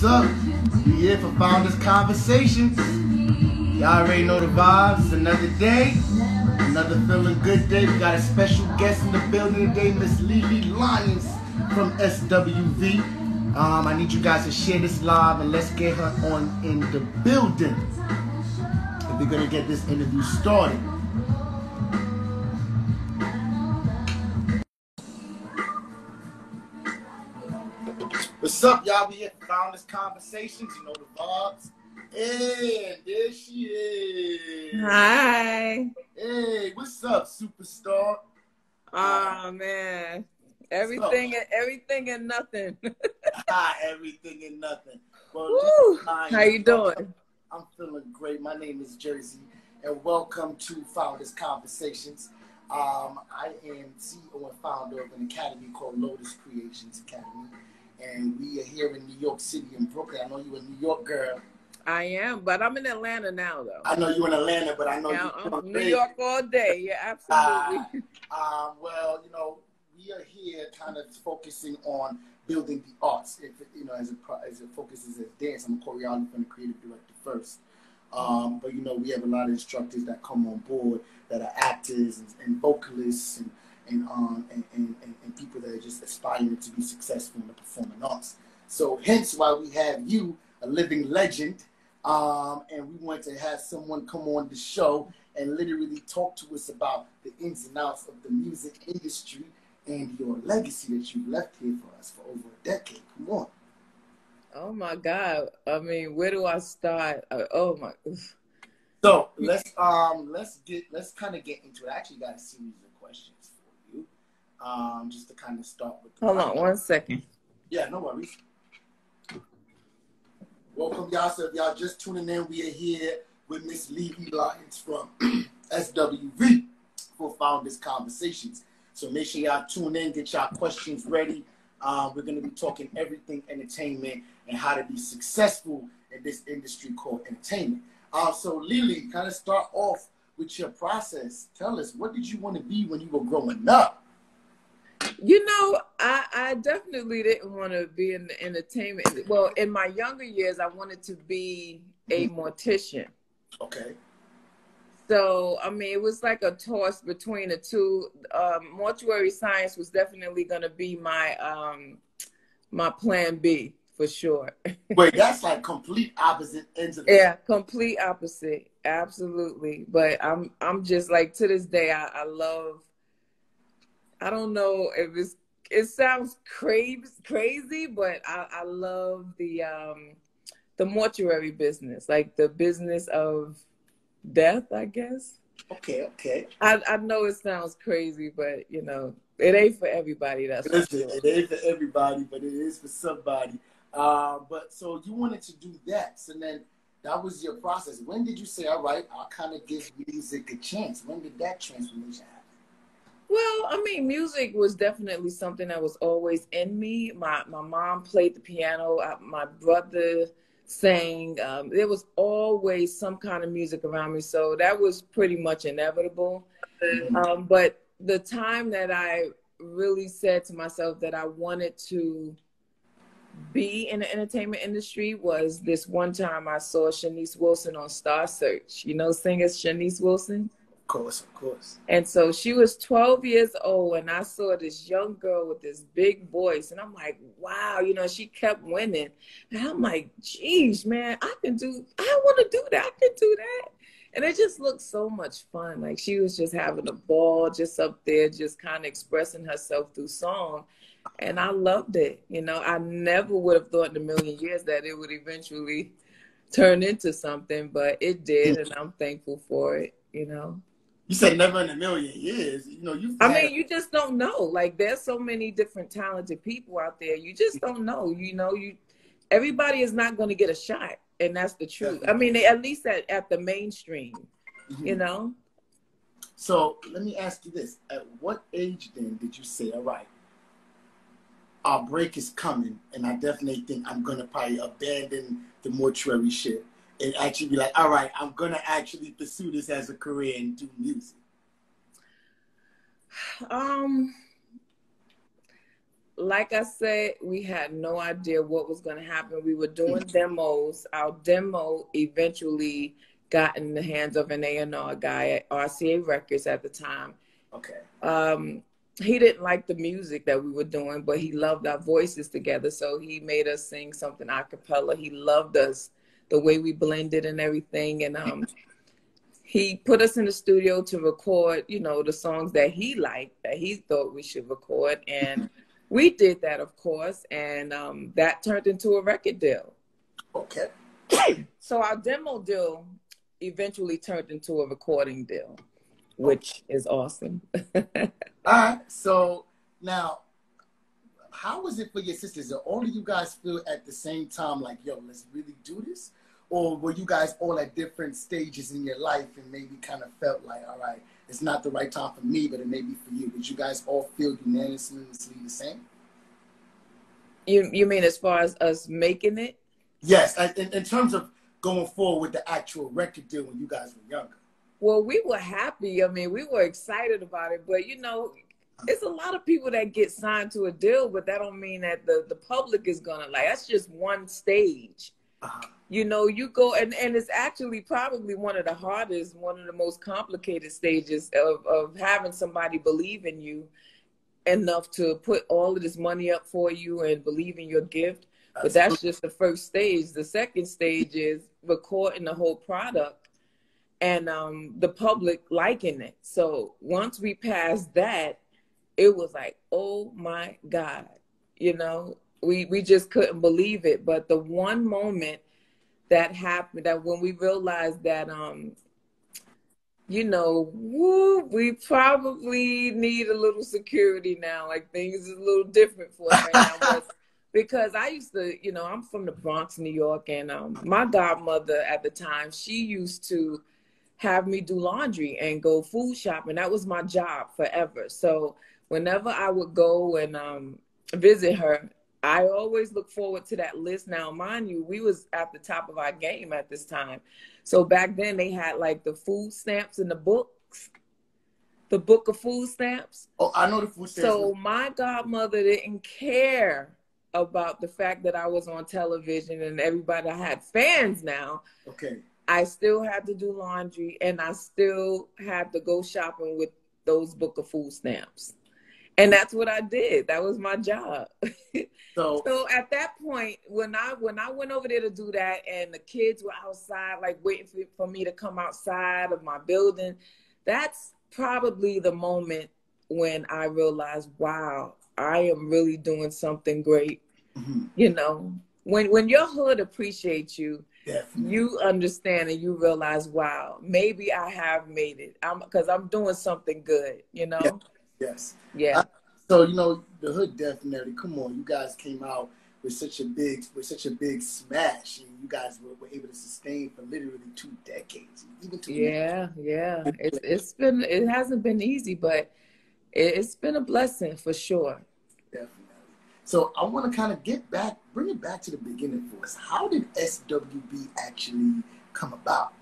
what's up? Here for Founders Conversations. Y'all already know the vibes. It's another day, another feeling good day. We got a special guest in the building today, Miss LeLee Lyons from SWV. Um, I need you guys to share this live and let's get her on in the building. If we're gonna get this interview started. What's up, y'all? We here for Founders Conversations. You know the vibes. Hey, there she is. Hi. Hey, what's up, superstar? Oh man. Everything and everything and nothing. Hi, everything and nothing. Well, How you doing? I'm feeling great. My name is Jerzey, and welcome to Founders Conversations. Um, I am CEO and founder of an academy called Lotus Creations Academy, and we are here in New York City in Brooklyn. I know you're a New York girl. I am, but I'm in Atlanta now though. I know you're in Atlanta, but I know Yeah, you're New York all day. Yeah, Ah, absolutely. um, well, you know, we are here kind of focusing on building the arts. If you know, as it as it focuses as dance, I'm a choreographer and a creative director first. Um, but you know, we have a lot of instructors that come on board that are actors and, and vocalists and and, um, and, and, and people that are just aspiring to be successful in the performing arts. So, hence why we have you, a living legend, um, and we want to have someone come on the show and literally talk to us about the ins and outs of the music industry and your legacy that you left here for us for over a decade. Come on. oh my God. I mean, where do I start? Uh, oh my. So let's um let's get let's kind of get into it. I actually got a series of questions for you, um just to kind of start with. Hold on one second. Yeah, no worries. Welcome, y'all. So if y'all just tuning in, we are here with Miss LeLee Lyons from SWV for Founders Conversations. So make sure y'all tune in, get y'all questions ready. Um, we're going to be talking everything entertainment and how to be successful in this industry called entertainment. Uh, so LeLee, kind of start off with your process. Tell us, what did you want to be when you were growing up? You know, I, I definitely didn't want to be in the entertainment. Well, in my younger years, I wanted to be a mortician. Okay. So, I mean, it was like a toss between the two. Um, mortuary science was definitely going to be my um, my plan B for sure. Wait, that's like complete opposite ends of the yeah, complete opposite, absolutely. But I'm I'm just like to this day, I, I love. I don't know if it's it sounds crazy, crazy, but I, I love the um the mortuary business, like the business of death, I guess. Okay, okay. I, I know it sounds crazy, but you know, it ain't for everybody. That's Listen, sure. it ain't for everybody, but it is for somebody. Uh, but so you wanted to do that, so then that was your process. When did you say, "All right, I'll kind of give music a chance"? When did that transformation happen? Well, I mean, music was definitely something that was always in me. My my mom played the piano. I, my brother sang. Um, there was always some kind of music around me, so that was pretty much inevitable. Um, but the time that I really said to myself that I wanted to be in the entertainment industry was this one time I saw Shanice Wilson on Star Search. You know, singer Shanice Wilson. Of course, of course. And so she was 12 years old, and I saw this young girl with this big voice, and I'm like, wow, you know, she kept winning. And I'm like, geez, man, I can do, I want to do that. I can do that. And it just looked so much fun. Like she was just having a ball, just up there, just kind of expressing herself through song. And I loved it. You know, I never would have thought in a million years that it would eventually turn into something, but it did, and I'm thankful for it, you know. You said never in a million years. You know, you. I mean, you just don't know. Like, there's so many different talented people out there. You just don't know. You know, you everybody is not going to get a shot, and that's the truth. I mean, at least at, at the mainstream, mm-hmm. you know. So let me ask you this: At what age then did you say, "All right, our break is coming," and I definitely think I'm gonna probably abandon the mortuary shit and actually be like, "All right, I'm gonna actually pursue this as a career and do music." Um, like I said, we had no idea what was going to happen. We were doing demos. Our demo eventually got in the hands of an A&R guy at RCA Records at the time. Okay. Um, he didn't like the music that we were doing, but he loved our voices together. So he made us sing something a cappella. He loved us, the way we blended and everything. And um, he put us in the studio to record, you know, the songs that he liked, that he thought we should record. And we did that, of course. And um, that turned into a record deal. Okay. so our demo deal eventually turned into a recording deal which is awesome. All right. So now, how was it for your sisters? Did all of you guys feel at the same time like, yo, let's really do this? Or were you guys all at different stages in your life and maybe kind of felt like, all right, it's not the right time for me, but it may be for you? Did you guys all feel unanimously the same? You you mean as far as us making it? Yes, in, in terms of going forward with the actual record deal when you guys were younger. Well, we were happy. I mean, we were excited about it, but you know, it's a lot of people that get signed to a deal, but that don't mean that the the public is gonna like. That's just one stage. Uh-huh. You know, you go and and it's actually probably one of the hardest, one of the most complicated stages of of having somebody believe in you enough to put all of this money up for you and believe in your gift. But that's just the first stage. The second stage is recording the whole product and um, the public liking it. So once we pass that, it was like, oh my God, you know, we we just couldn't believe it. But the one moment that happened, that when we realized that, um, you know, woo, we probably need a little security now. Like things is a little different for us right now. because I used to, you know, I'm from the Bronx, New York, and um, my godmother at the time, she used to have me do laundry and go food shopping. That was my job forever. So whenever I would go and um, visit her, I always look forward to that list. Now, mind you, we was at the top of our game at this time. So back then they had like the food stamps and the books, the book of food stamps. Oh, I know the food stamps. So my godmother didn't care about the fact that I was on television and everybody I had fans now. Okay. I still had to do laundry and I still had to go shopping with those book of food stamps. And that's what I did. That was my job. So, so at that point, when I when I went over there to do that, and the kids were outside, like waiting for, for me to come outside of my building, that's probably the moment when I realized, wow, I am really doing something great. Mm-hmm. You know, when when your hood appreciates you, Definitely. you understand and you realize, wow, maybe I have made it. I'm because I'm doing something good, you know. Yes. Yes. Yeah. I, so you know, the hood definitely. Come on, you guys came out with such a big with such a big smash, and you guys were, were able to sustain for literally two decades, even two. Yeah, yeah. It's it's been it hasn't been easy, but it's been a blessing for sure. Definitely. So I want to kind of get back, bring it back to the beginning for us. How did SWV actually come about?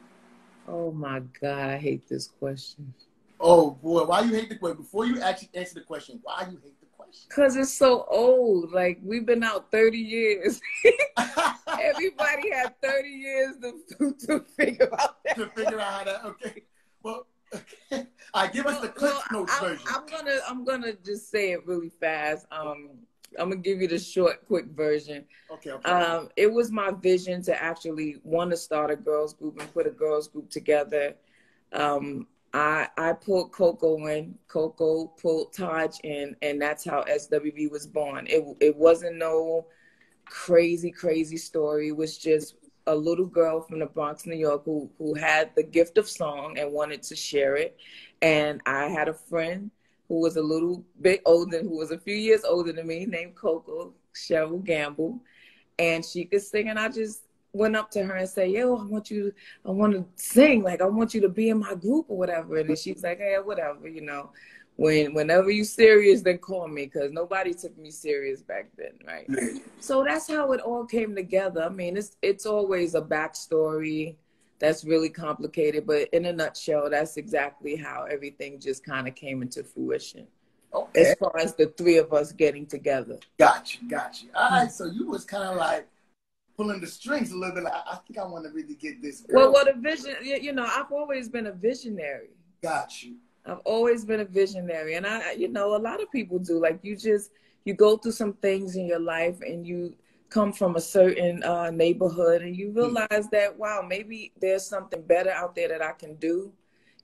Oh my God, I hate this question. Oh boy, why you hate the question? Before you actually answer the question, why you hate the question? Cause it's so old. Like we've been out thirty years. Everybody had thirty years to, to figure out that. To figure out how that. Okay. Well, okay. I right, give us the well, Notes I'm, version. I'm gonna I'm gonna just say it really fast. Um, I'm gonna give you the short, quick version. Okay. okay. Um, it was my vision to actually want to start a girls group and put a girls group together. Um, I I pulled Coko in, Coko pulled Taj in, and that's how SWV was born. It it wasn't no crazy crazy story. It was just a little girl from the Bronx, New York, who who had the gift of song and wanted to share it. And I had a friend who was a little bit older, who was a few years older than me, named Coko Cheryl Gamble, and she could sing. And I just went up to her and say, "Yo, I want you, I want to sing. Like I want you to be in my group or whatever." And then she's like, "Hey, whatever, you know." When whenever you serious, then call me because nobody took me serious back then, right? so that's how it all came together. I mean, it's it's always a backstory that's really complicated. But in a nutshell, that's exactly how everything just kind of came into fruition. Okay. As far as the three of us getting together. Gotcha, gotcha. All right, so you was kind of like pulling the strings a little bit. Like, I think I want to really get this. Girl. Well, what a vision. You know, I've always been a visionary. Got you. I've always been a visionary, and I, you know, a lot of people do. Like you just you go through some things in your life, and you come from a certain uh, neighborhood, and you realize mm-hmm. that wow, maybe there's something better out there that I can do.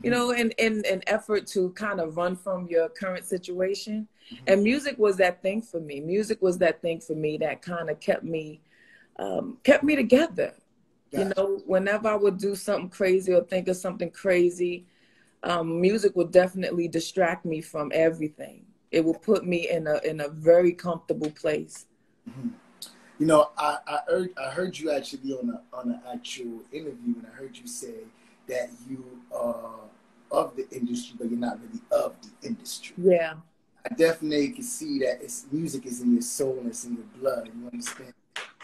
You mm-hmm. know, in in an effort to kind of run from your current situation, mm-hmm. and music was that thing for me. Music was that thing for me that kind of kept me um, kept me together. Gotcha. You know, whenever I would do something crazy or think of something crazy, um, music would definitely distract me from everything. It would put me in a in a very comfortable place. Mm-hmm. You know, I, I heard I heard you actually on a on an actual interview, and I heard you say that you are of the industry, but you're not really of the industry. Yeah. I definitely can see that it's music is in your soul and it's in your blood. You understand?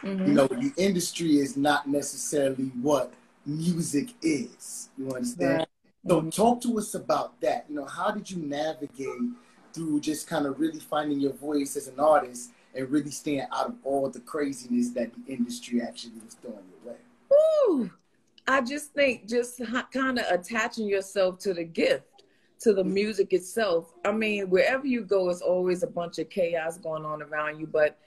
Mm-hmm. You know, the industry is not necessarily what music is. You understand? So mm-hmm. talk to us about that. You know, how did you navigate through just kind of really finding your voice as an artist and really staying out of all the craziness that the industry actually was throwing your way? Ooh, I just think just kind of attaching yourself to the gift, to the music itself. I mean, wherever you go, it's always a bunch of chaos going on around you, but.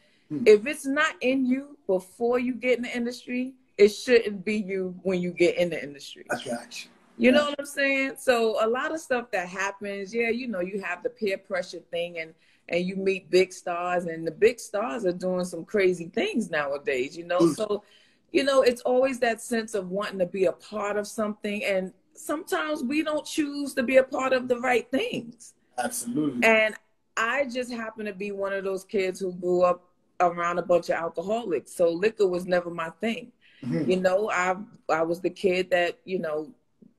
If it's not in you before you get in the industry, it shouldn't be you when you get in the industry. I got you. You know what I'm saying? So a lot of stuff that happens, yeah, you know, you have the peer pressure thing and and you meet big stars and the big stars are doing some crazy things nowadays, you know? Mm. So, you know, it's always that sense of wanting to be a part of something and sometimes we don't choose to be a part of the right things. Absolutely. And I just happen to be one of those kids who grew up around a bunch of alcoholics. So liquor was never my thing. Mm-hmm. You know, I I was the kid that, you know,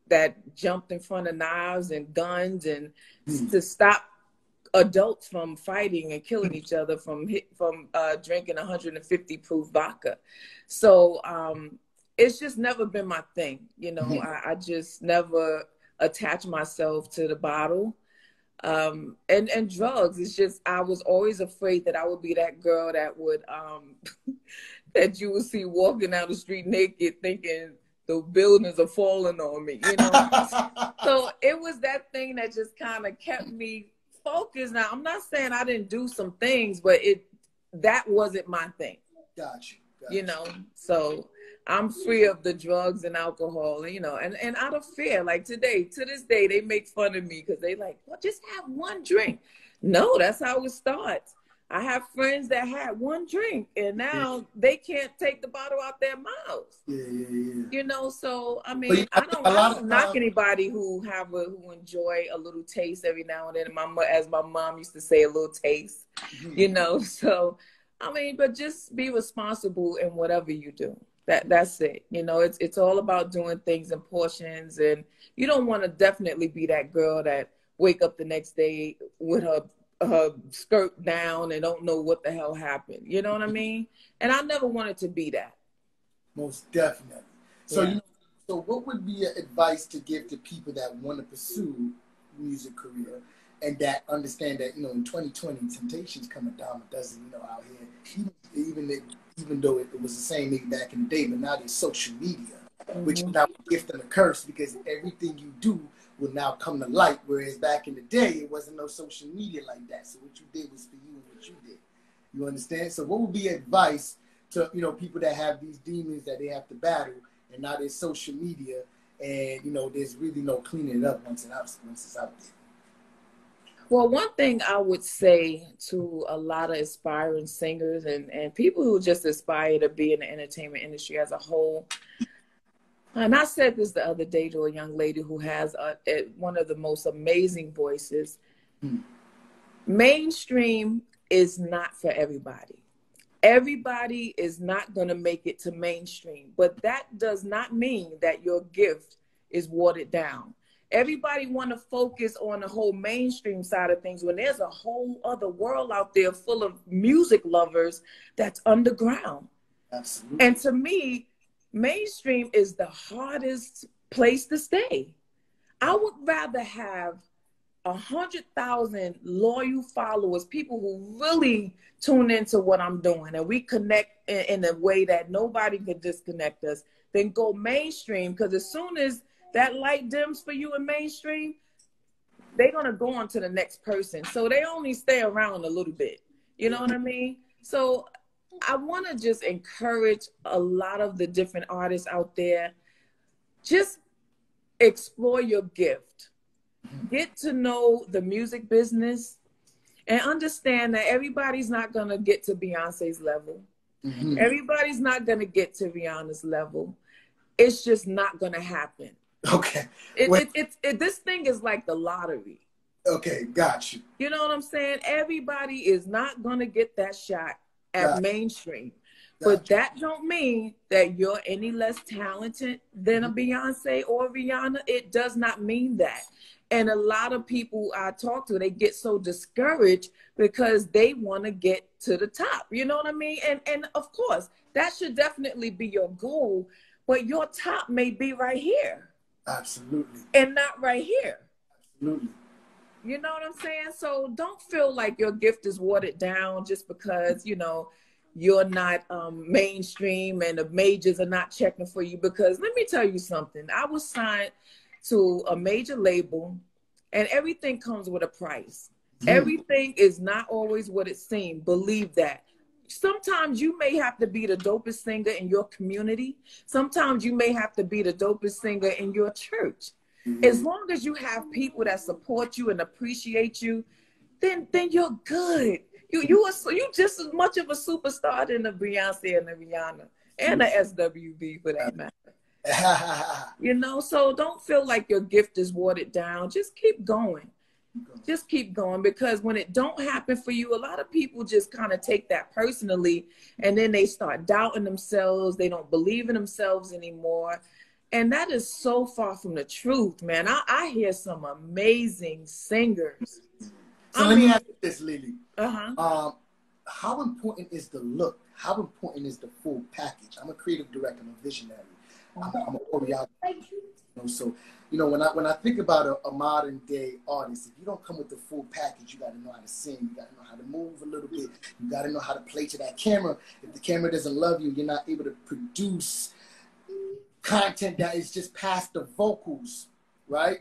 that jumped in front of knives and guns and mm-hmm. to stop adults from fighting and killing each other from from uh, drinking 150 proof vodka. So um, it's just never been my thing. You know, mm-hmm. I, I, just never attached myself to the bottle um, and and drugs. It's just I was always afraid that I would be that girl that would um, that you would see walking down the street naked, thinking the buildings are falling on me. You know, so it was that thing that just kind of kept me focused. Now I'm not saying I didn't do some things, but it that wasn't my thing. Gotcha. gotcha. You know, so I'm free of the drugs and alcohol, you know, and, and out of fear. Like today, to this day, they make fun of me because they like, well, just have one drink. No, that's how it starts. I have friends that had one drink and now yeah. they can't take the bottle out their mouths. Yeah, yeah, yeah. You know, so I mean, I don't, I don't knock anybody who have a, who enjoy a little taste every now and then. My as my mom used to say, a little taste. Mm-hmm. You know, so I mean, but just be responsible in whatever you do that that's it. You know it's it's all about doing things in portions and you don't want to definitely be that girl that wake up the next day with her her skirt down and don't know what the hell happened. You know what i mm-hmm. mean? And i never wanted to be that. Most definitely. So yeah. you know, so what would be your advice to give to people that want to pursue music career and that understand that you know in 2020 temptations come coming down a dozen you know out here. Even even even though it, was the same back in the day, but now there's social media, mm-hmm. which is now a gift and a curse because everything you do will now come to light. Whereas back in the day, it wasn't no social media like that. So what you did was for you and what you did. You understand? So what would be advice to you know people that have these demons that they have to battle, and now there's social media, and you know there's really no cleaning it up once it out once it's out there. Well, one thing I would say to a lot of aspiring singers and, and people who just aspire to be in the entertainment industry as a whole, and I said this the other day to a young lady who has a, a, one of the most amazing voices. Mm. Mainstream is not for everybody. Everybody is not going to make it to mainstream, but that does not mean that your gift is watered down everybody want to focus on the whole mainstream side of things when there's a whole other world out there full of music lovers that's underground Absolutely. and to me mainstream is the hardest place to stay i would rather have a hundred thousand loyal followers, people who really tune into what I'm doing, and we connect in, in a way that nobody can disconnect us. Then go mainstream because as soon as that light dims for you in mainstream, they're gonna go on to the next person. So they only stay around a little bit. You know what I mean? So I want to just encourage a lot of the different artists out there. Just explore your gift. Get to know the music business and understand that everybody's not going to get to Beyonce's level. Mm-hmm. Everybody's not going to get to Rihanna's level. It's just not going to happen. Okay. It, it, it, it, this thing is like the lottery. Okay, got you. You know what I'm saying? Everybody is not going to get that shot at got mainstream. But that don't mean that you're any less talented than a mm-hmm. Beyonce or a Rihanna. It does not mean that. And a lot of people I talk to, they get so discouraged because they want to get to the top. You know what I mean? And and of course, that should definitely be your goal, but your top may be right here. Absolutely. And not right here. Absolutely. You know what I'm saying? So don't feel like your gift is watered down just because, you know, you're not um, mainstream and the majors are not checking for you. Because let me tell you something. I was signed to a major label and everything comes with a price. Mm. Everything is not always what it seems. Believe that sometimes you may have to be the dopest singer in your community. Sometimes you may have to be the dopest singer in your church. Mm-hmm. As long as you have people that support you and appreciate you, then then you're good. You you are you just as much of a superstar than the Beyonce and the Rihanna and the SWV for that matter. you know, so don't feel like your gift is watered down. Just keep going just keep going because when it don't happen for you a lot of people just kind of take that personally and then they start doubting themselves they don't believe in themselves anymore. And that is so far from the truth man. I, I hear some amazing singers. So let me ask you this LeLee. Uh-huh. um, how important is the look? How important is the full package? I'm a creative director i'm a visionary i'm, I'm a choreographer you know, so you know, when I when I think about a, a, modern day artist, if you don't come with the full package, you got to know how to sing, you got to know how to move a little bit, you got to know how to play to that camera. If the camera doesn't love you, you're not able to produce content that is just past the vocals, right?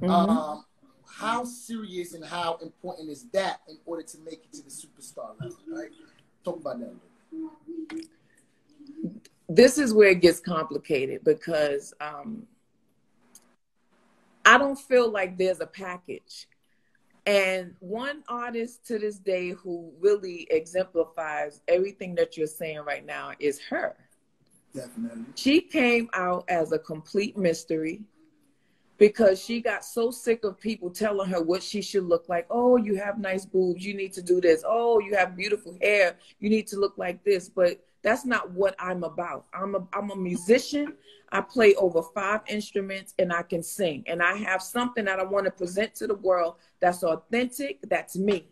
Mm-hmm. Um, how serious and how important is that in order to make it to the superstar level, right? Talk about that This is where it gets complicated because um, I don't feel like there's a package. And one artist to this day who really exemplifies everything that you're saying right now is her. Definitely. She came out as a complete mystery because she got so sick of people telling her what she should look like. Oh, you have nice boobs. You need to do this. Oh, you have beautiful hair. You need to look like this. But that's not what I'm about. I'm a, I'm a musician. I play over five instruments and I can sing. And I have something that I want to present to the world that's authentic. That's me.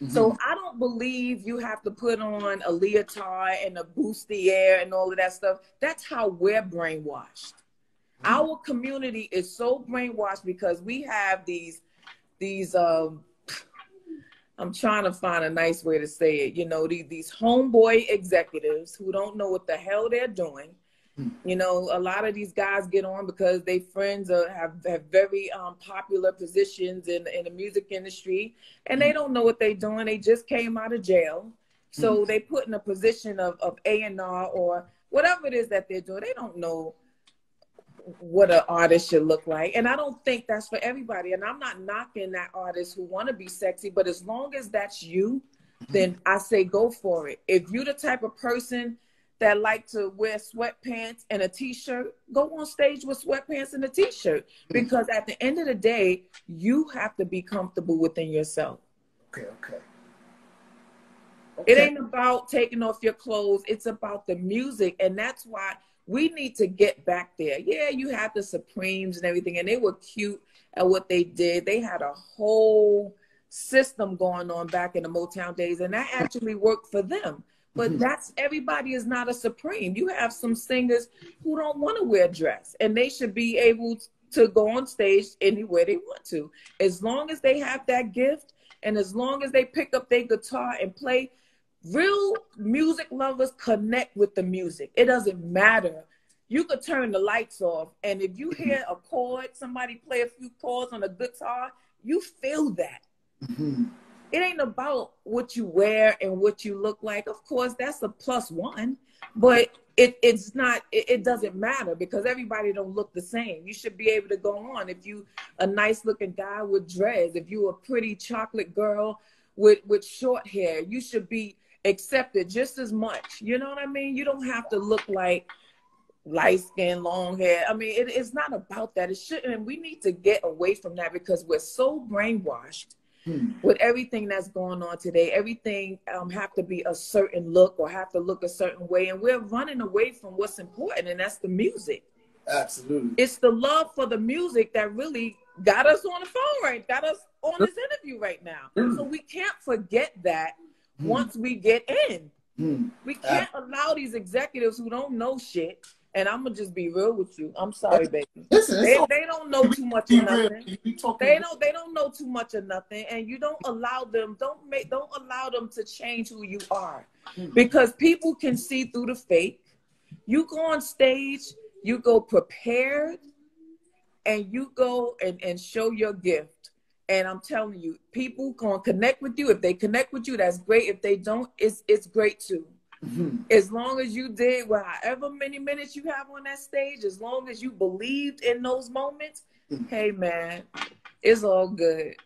Mm-hmm. So I don't believe you have to put on a leotard and a bustier and all of that stuff. That's how we're brainwashed. Mm-hmm. Our community is so brainwashed because we have these these um I'm trying to find a nice way to say it. You know, these, these homeboy executives who don't know what the hell they're doing. Hmm. You know, a lot of these guys get on because they friends are, have have very um, popular positions in in the music industry, and they hmm. don't know what they're doing. They just came out of jail, so mm. they put in a position of of A and R or whatever it is that they're doing. They don't know what an artist should look like. And I don't think that's for everybody. And I'm not knocking that artist who want to be sexy, but as long as that's you, mm-hmm. then I say go for it. If you're the type of person that like to wear sweatpants and a t-shirt, go on stage with sweatpants and a t-shirt mm-hmm. because at the end of the day, you have to be comfortable within yourself. Okay, okay. okay. It ain't about taking off your clothes, it's about the music and that's why we need to get back there. Yeah, you have the Supremes and everything, and they were cute at what they did. They had a whole system going on back in the Motown days, and that actually worked for them. But mm-hmm. that's everybody is not a Supreme. You have some singers who don't want to wear dress, and they should be able to go on stage anywhere they want to. As long as they have that gift and as long as they pick up their guitar and play, real music lovers connect with the music. It doesn't matter. You could turn the lights off, and if you hear a chord, somebody play a few chords on a guitar, you feel that. Mm-hmm. It ain't about what you wear and what you look like. Of course, that's a plus one, but it, it's not it, it, doesn't matter because everybody don't look the same you should be able to go on if you a nice looking guy with dreads if you a pretty chocolate girl with with short hair you should be accepted just as much. You know what i mean? You don't have to look like light skin long hair. I mean it, it's not about that. It shouldn't and we need to get away from that because we're so brainwashed Hmm. with everything that's going on today. Everything um, have to be a certain look or have to look a certain way and we're running away from what's important and that's the music. Absolutely. It's the love for the music that really got us on the phone right got us on this interview right now. Mm. so we can't forget that mm. once we get in mm. we can't allow these executives who don't know shit and I'm gonna just be real with you. I'm sorry, baby. Listen, they, they don't know too much of nothing. They don't they don't know too much of nothing, and you don't allow them. Don't make don't allow them to change who you are, hmm. because people can see through the fake. You go on stage, you go prepared, and you go and, and show your gift. And I'm telling you, people gonna connect with you. If they connect with you, that's great. If they don't, it's it's great too. Mm-hmm. As long as you did well, however many minutes you have on that stage, as long as you believed in those moments, mm-hmm. hey man, it's all good.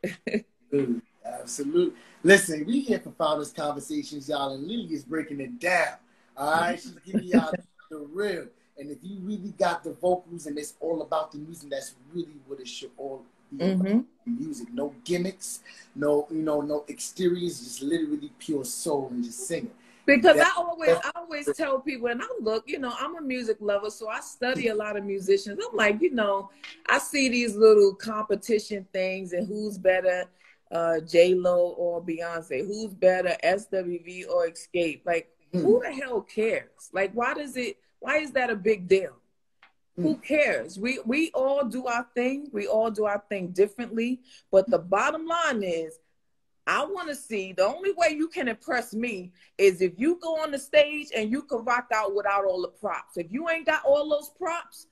Absolutely. Listen, we here for Founders Conversations, y'all, and LeLee is breaking it down. All right, she's giving y'all the real. And if you really got the vocals and it's all about the music, that's really what it should all be mm-hmm. Music, no gimmicks, no you know, no exteriors, just literally pure soul and just singing. Because I always, I always tell people, and I look, you know, I'm a music lover, so I study a lot of musicians. I'm like, you know, I see these little competition things, and who's better, uh, J Lo or Beyonce? Who's better, SWV or Xscape. Like, mm. who the hell cares? Like, why does it? Why is that a big deal? Mm. Who cares? We we all do our thing. We all do our thing differently. But the bottom line is, I want to see the only way you can impress me is if you go on the stage and you can rock out without all the props. If you ain't got all those props,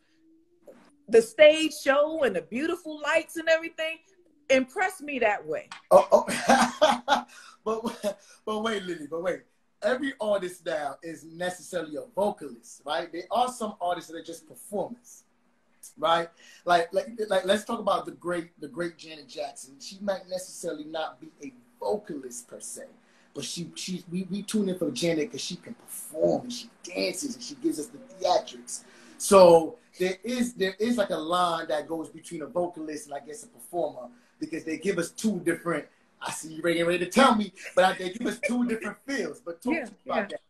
the stage show and the beautiful lights and everything, impress me that way. Oh, oh. but but wait, LeLee, but wait. Every artist now is necessarily a vocalist, right? There are some artists that are just performers right? Like, like, like, let's talk about the great, the great Janet Jackson. She might necessarily not be a vocalist per se, but she, she, we, we tune in for Janet because she can perform and she dances and she gives us the theatrics. So there is, there is like a line that goes between a vocalist and I guess a performer because they give us two different. I see you ready, ready to tell me, but they give us two different feels. But talk yeah, about yeah. that.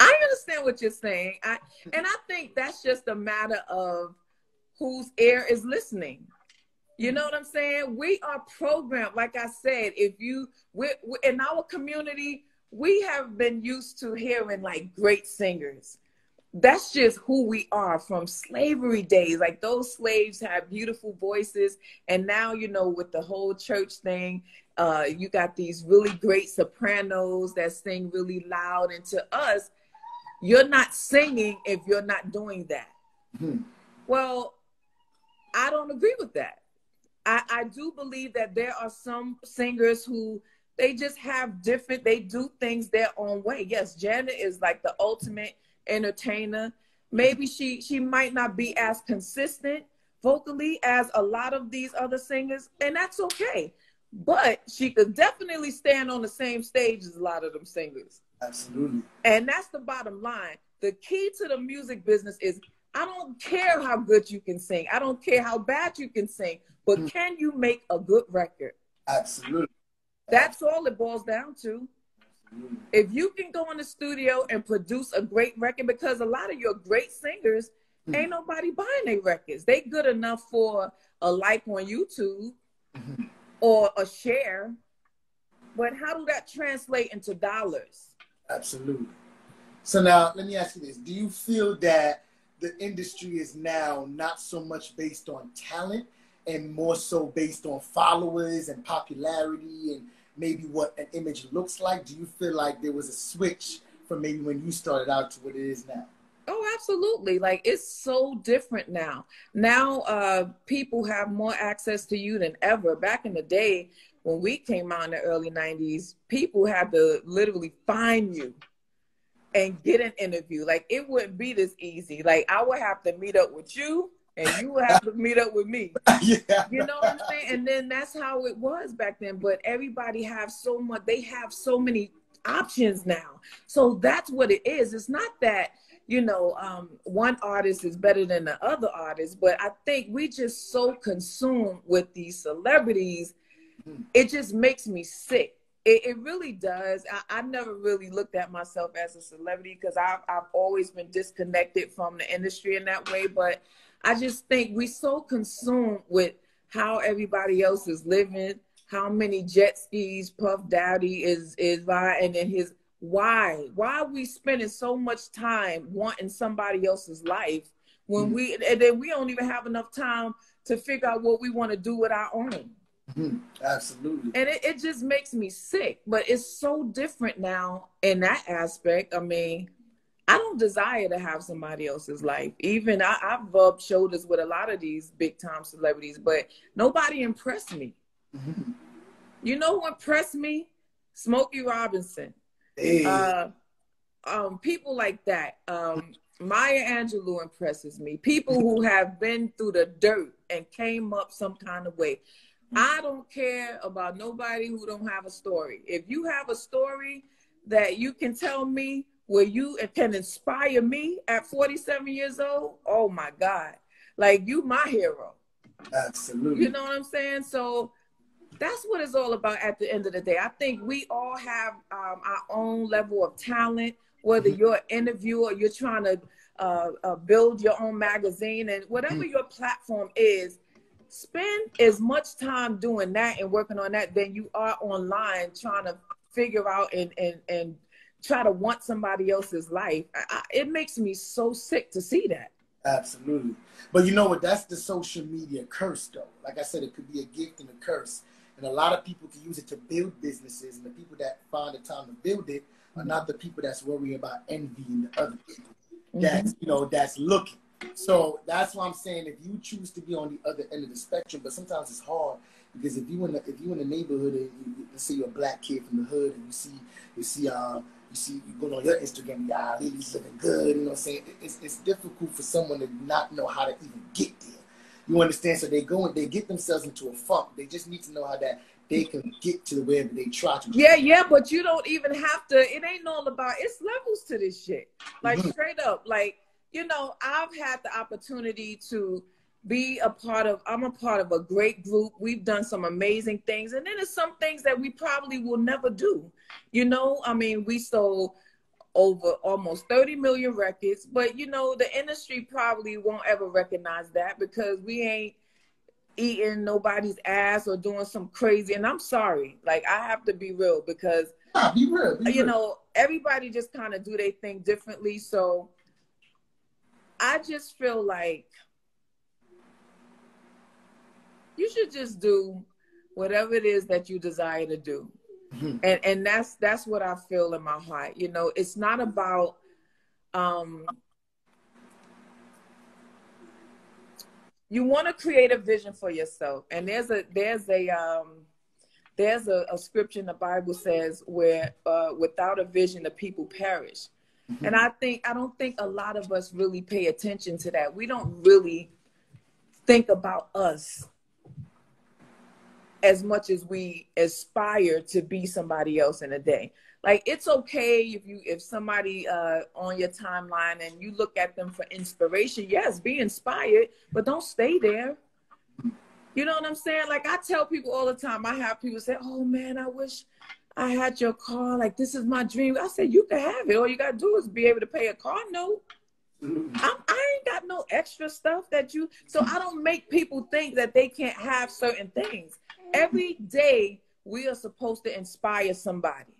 I understand what you're saying. I and I think that's just a matter of whose ear is listening. You know what I'm saying? We are programmed, like I said, if you, we, in our community, we have been used to hearing like great singers. That's just who we are from slavery days. Like those slaves have beautiful voices. And now, you know, with the whole church thing, uh, you got these really great sopranos that sing really loud. And to us, you're not singing if you're not doing that. Mm-hmm. Well, I don't agree with that. I, I do believe that there are some singers who they just have different, they do things their own way. Yes, Janet is like the ultimate entertainer. Maybe she she might not be as consistent vocally as a lot of these other singers, and that's okay. But she could definitely stand on the same stage as a lot of them singers. Absolutely. And that's the bottom line. The key to the music business is I don't care how good you can sing. I don't care how bad you can sing, but mm. can you make a good record? Absolutely. That's all it boils down to. If you can go in the studio and produce a great record, because a lot of your great singers mm. ain't nobody buying their records. They good enough for a like on YouTube mm-hmm. or a share. But how do that translate into dollars? Absolutely. So now let me ask you this. Do you feel that the industry is now not so much based on talent and more so based on followers and popularity and maybe what an image looks like? Do you feel like there was a switch from maybe when you started out to what it is now? Oh, absolutely. Like it's so different now. Now uh people have more access to you than ever. Back in the day when we came out in the early 90s, people had to literally find you and get an interview. Like it wouldn't be this easy. Like I would have to meet up with you and you would have to meet up with me. yeah. You know what I'm saying? And then that's how it was back then. But everybody have so much they have so many options now. So that's what it is. It's not that you know, um, one artist is better than the other artist, but I think we just so consumed with these celebrities, mm-hmm. it just makes me sick. It, it really does. I, I, never really looked at myself as a celebrity because I've, I've always been disconnected from the industry in that way. But I just think we so consumed with how everybody else is living, how many jet skis Puff Daddy is is by, and then his why why are we spending so much time wanting somebody else's life when mm-hmm. we and then we don't even have enough time to figure out what we want to do with our own mm-hmm. absolutely and it, it just makes me sick but it's so different now in that aspect i mean i don't desire to have somebody else's life even I, i've rubbed shoulders with a lot of these big time celebrities but nobody impressed me mm-hmm. you know who impressed me smokey robinson Hey. Uh, um, people like that. Um, Maya Angelou impresses me. People who have been through the dirt and came up some kind of way. I don't care about nobody who don't have a story. If you have a story that you can tell me where you can inspire me at 47 years old, oh my God. Like you my hero. Absolutely. You know what I'm saying? So that's what it's all about at the end of the day. I think we all have um, our own level of talent, whether mm-hmm. you're an interviewer, you're trying to uh, uh, build your own magazine, and whatever mm-hmm. your platform is, spend as much time doing that and working on that than you are online trying to figure out and and and try to want somebody else's life. I, I, it makes me so sick to see that. Absolutely. But you know what? That's the social media curse, though. Like I said, it could be a gift and a curse. And a lot of people can use it to build businesses, and the people that find the time to build it are not the people that's worrying about envying the other people. Mm-hmm. That's you know that's looking. So that's why I'm saying if you choose to be on the other end of the spectrum, but sometimes it's hard because if you in the, if you in the neighborhood and you, let's say you're a black kid from the hood and you see you see uh you see you go on your Instagram, yeah, ladies looking good, you know what I'm saying? It's it's difficult for someone to not know how to even get there. You understand? So they go and they get themselves into a funk. They just need to know how that they can get to wherever they try to. Yeah, yeah, but you don't even have to. It ain't all about. It's levels to this shit. Like mm-hmm. straight up, like you know, I've had the opportunity to be a part of. I'm a part of a great group. We've done some amazing things, and then there's some things that we probably will never do. You know, I mean, we sold over almost 30 million records. But you know, the industry probably won't ever recognize that because we ain't eating nobody's ass or doing some crazy. And I'm sorry, like I have to be real because be real, be you know, everybody just kind of do their thing differently. So I just feel like you should just do whatever it is that you desire to do. Mm-hmm. And and that's that's what I feel in my heart. You know, it's not about um you want to create a vision for yourself. And there's a there's a um there's a, a scripture in the Bible says where uh, without a vision the people perish. Mm-hmm. And I think I don't think a lot of us really pay attention to that. We don't really think about us as much as we aspire to be somebody else in a day. Like it's okay if you if somebody uh on your timeline and you look at them for inspiration yes be inspired but don't stay there. You know what i'm saying? Like i tell people all the time i have people say oh man i wish i had your car. Like this is my dream. I said you can have it. All you gotta do is be able to pay a car note. I'm, I ain't got no extra stuff that you so i don't make people think that they can't have certain things Every day we are supposed to inspire somebody.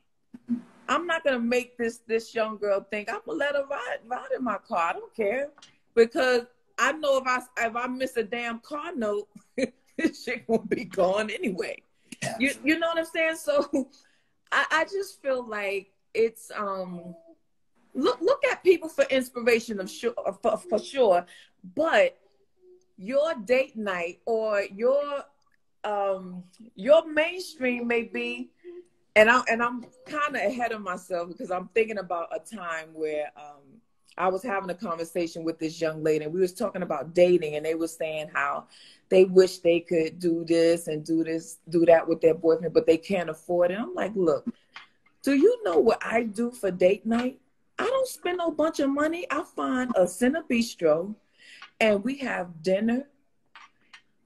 I'm not gonna make this this young girl think I'm gonna let her ride ride in my car. I don't care because I know if I if I miss a damn car note, this shit gonna be gone anyway. You you know what I'm saying? So I, I just feel like it's um look look at people for inspiration of sure for, for sure, but your date night or your um your mainstream may be and I and I'm kind of ahead of myself because I'm thinking about a time where um I was having a conversation with this young lady and we was talking about dating and they were saying how they wish they could do this and do this, do that with their boyfriend, but they can't afford it. I'm like, look, do you know what I do for date night? I don't spend no bunch of money. I find a CineBistro and we have dinner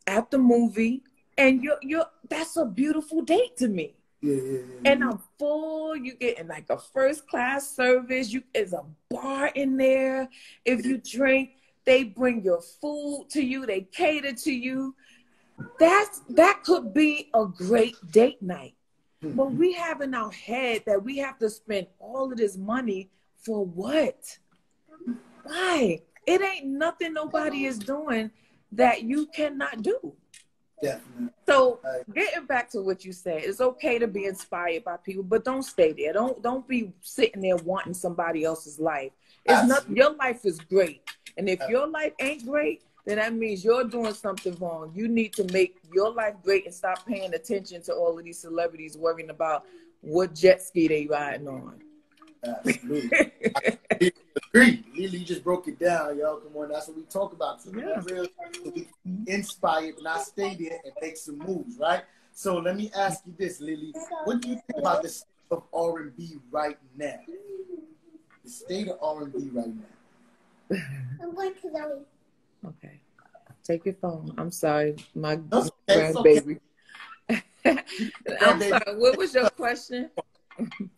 at the movie and you're you're that's a beautiful date to me. Yeah, yeah, yeah. And I'm full. You getting like a first class service. You is a bar in there. If you drink, they bring your food to you. They cater to you. That's that could be a great date night. Hmm. But we have in our head that we have to spend all of this money for what? Why? It ain't nothing nobody is doing that you cannot do. Definitely. So getting back to what you said, it's okay to be inspired by people, but don't stay there. Don't don't be sitting there wanting somebody else's life. It's not your life is great. And if your life ain't great, then that means you're doing something wrong. You need to make your life great and stop paying attention to all of these celebrities worrying about what jet ski they riding on. Absolutely. I agree. LeLee just broke it down, y'all. Come on, that's what we talk about. So Yeah. real, so we be inspired, but not stay there and make some moves, right? So let me ask you this, LeLee. What do you think about the state of R and B right now? The state of R and B right now. I'm going to Zoe. Okay. Take your phone. I'm sorry, my That's okay, it's okay. grandbaby. I'm sorry. What was your question?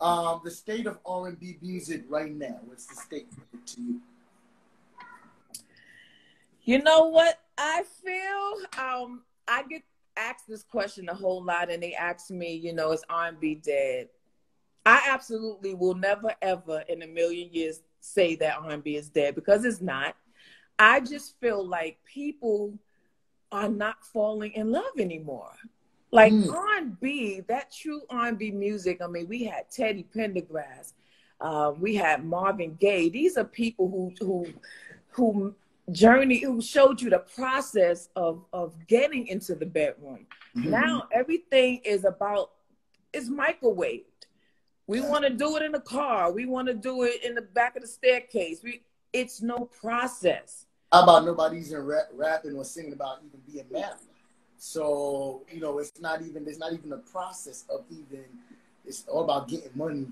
Um, the state of R and B music right now. What's the state to you? You know what I feel? Um, I get asked this question a whole lot, and they ask me, you know, is R and B dead? I absolutely will never, ever in a million years say that R and B is dead because it's not. I just feel like people are not falling in love anymore. Like Mm. R&B, that true R&B music. I mean, we had Teddy Pendergrass, uh, we had Marvin Gaye. These are people who who who journey who showed you the process of of getting into the bedroom. Mm-hmm. Now everything is about is microwaved. We want to do it in the car. We want to do it in the back of the staircase. We it's no process. How about nobody's rapping or singing about even being married? So you know, it's not even there's not even a process of even. It's all about getting money.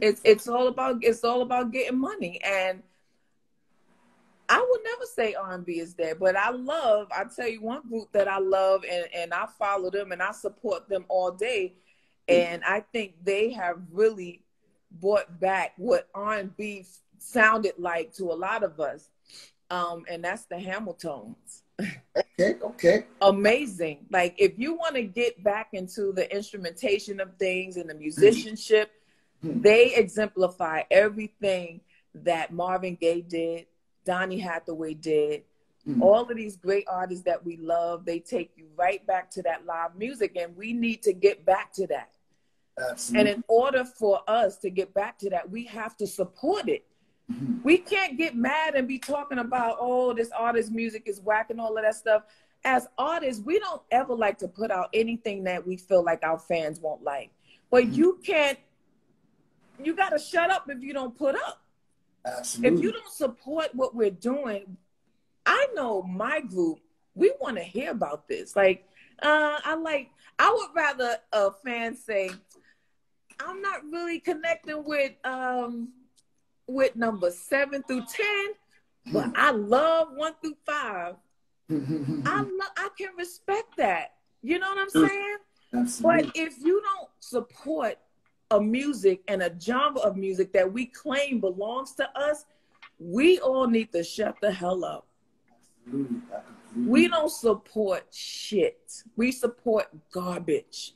It's it's all about it's all about getting money and I would never say R&B is dead, but I love. I tell you one group that I love, and and I follow them and I support them all day, and I think they have really brought back what R&B sounded like to a lot of us, um, and that's the Hamiltons. Okay, okay. Amazing! Like if you want to get back into the instrumentation of things and the musicianship, Mhm. they exemplify everything that Marvin Gaye did, Donny Hathaway did. Mhm. All of these great artists that we love, they take you right back to that live music, and we need to get back to that. Absolutely. And in order for us to get back to that, we have to support it. We can't get mad and be talking about, oh, this artist music is whack and all of that stuff. As artists, we don't ever like to put out anything that we feel like our fans won't like. But you can't, you got to shut up if you don't put up. Absolutely. If you don't support what we're doing, I know my group, we want to hear about this. Like, uh, I like, I would rather a fan say, I'm not really connecting with um with number seven through ten, but I love one through five. I lo- I can respect that. You know what I'm saying? Absolutely. But if you don't support a music and a genre of music that we claim belongs to us, we all need to shut the hell up. Absolutely. We don't support shit. We support garbage.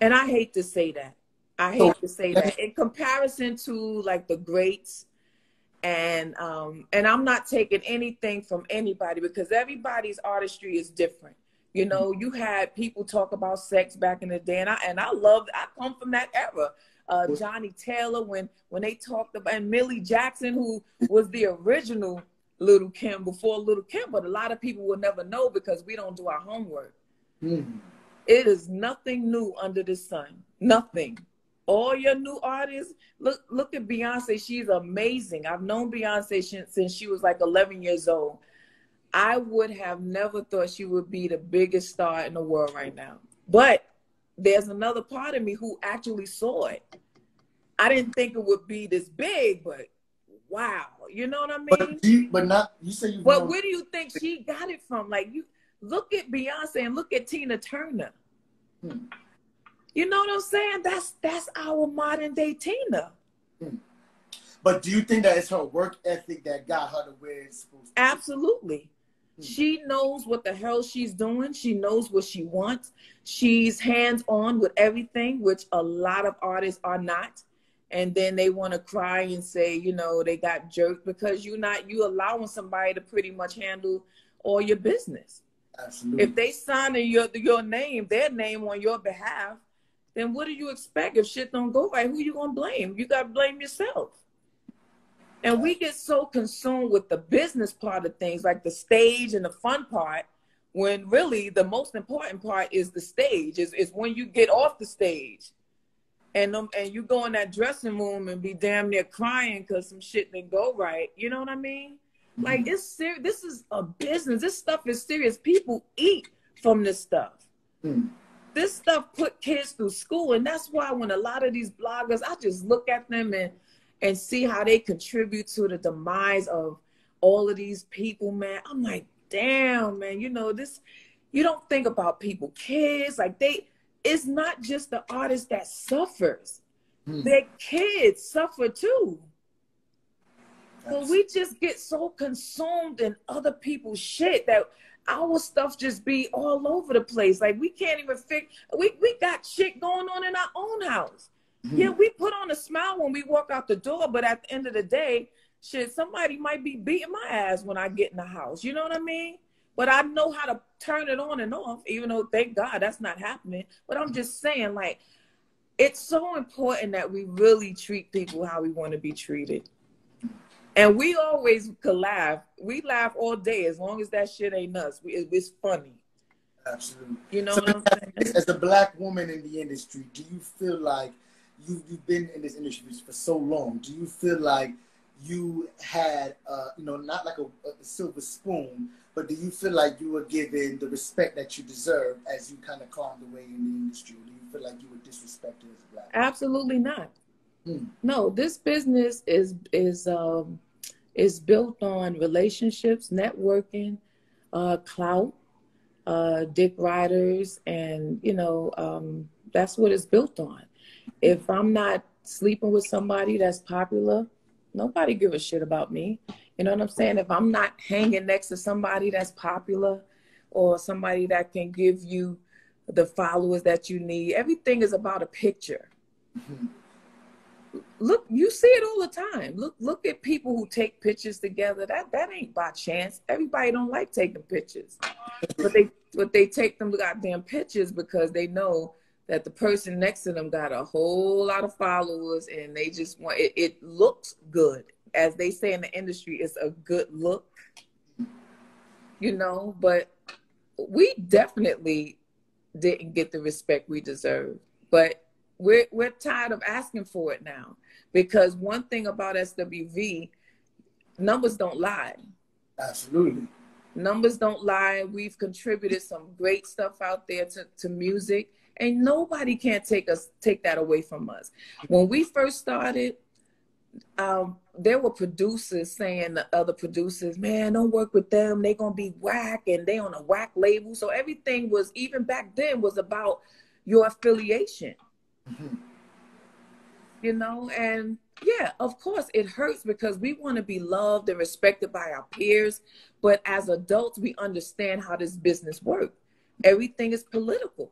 And I hate to say that. I hate to say that. In comparison to like the greats and um and i'm not taking anything from anybody because everybody's artistry is different. You know you had people talk about sex back in the day and i and i love i come from that era. Uh johnnie taylor when when they talked about and millie jackson who was the original little kim before little kim but a lot of people will never know because we don't do our homework. Mm. it is nothing new under the sun. Nothing all your new artists. Look look at beyonce. She's amazing. I've known beyonce since she was like 11 years old. I would have never thought she would be the biggest star in the world right now. But there's another part of me who actually saw it. I didn't think it would be this big but wow. You know what i mean? but, you, but not you say you but where do you think she got it from? Like you look at beyonce and look at tina turner. Hmm. You know what I'm saying? That's that's our modern day Tina. Hmm. But do you think that it's her work ethic that got her to where it's supposed to? Absolutely. Hmm. She knows what the hell she's doing. She knows what she wants. She's hands on with everything, which a lot of artists are not. And then they want to cry and say, you know, they got jerked because you're not you allowing somebody to pretty much handle all your business. Absolutely. If they sign your your name, their name on your behalf, then what do you expect if shit don't go right? Who you gonna blame? You gotta blame yourself. And we get so consumed with the business part of things, like the stage and the fun part, when really the most important part is the stage. Is is when you get off the stage, and um, and you go in that dressing room and be damn near crying because some shit didn't go right. You know what I mean? Mm-hmm. Like it's serious. This is a business. This stuff is serious. People eat from this stuff. Mm this stuff put kids through school and that's why when a lot of these bloggers i just look at them and and see how they contribute to the demise of all of these people man. I'm like damn man you know this you don't think about people kids like they it's not just the artist that suffers. Hmm. their kids suffer too. But we just get so consumed in other people's shit that our stuff just be all over the place. Like we can't even fix. We we got shit going on in our own house. Mm-hmm. Yeah, we put on a smile when we walk out the door, but at the end of the day, shit, somebody might be beating my ass when I get in the house. You know what I mean? But I know how to turn it on and off, even though thank God that's not happening. But I'm just saying, like, it's so important that we really treat people how we want to be treated. And we always could laugh. We laugh all day as long as that shit ain't us. We, it's funny. Absolutely. You know so what I'm saying? As a black woman in the industry, do you feel like you, you've been in this industry for so long? Do you feel like you had, uh, you know, not like a, a, silver spoon, but do you feel like you were given the respect that you deserve as you kind of climbed the way in the industry? Or do you feel like you were disrespected as a black? Absolutely not. Hmm. No, this business is is um, is built on relationships, networking, uh, clout, uh, dick riders, and you know um, that's what it's built on. If I'm not sleeping with somebody that's popular, nobody give a shit about me. You know what I'm saying? If I'm not hanging next to somebody that's popular or somebody that can give you the followers that you need, everything is about a picture. Mm-hmm look you see it all the time. Look look at people who take pictures together. That that ain't by chance. Everybody don't like taking pictures. But they but they take them goddamn pictures because they know that the person next to them got a whole lot of followers and they just want it, it looks good. As they say in the industry it's a good look you know? But we definitely didn't get the respect we deserve. But we're we're tired of asking for it now because one thing about SWV, numbers don't lie. Absolutely. Numbers don't lie. We've contributed some great stuff out there to, to music, and nobody can't take us take that away from us. When we first started, um, there were producers saying to other producers, "Man, don't work with them. They're gonna be whack, and they on a whack label." So everything was even back then was about your affiliation. Mm-hmm. You know, and yeah, of course it hurts because we want to be loved and respected by our peers. But as adults, we understand how this business works. Everything is political.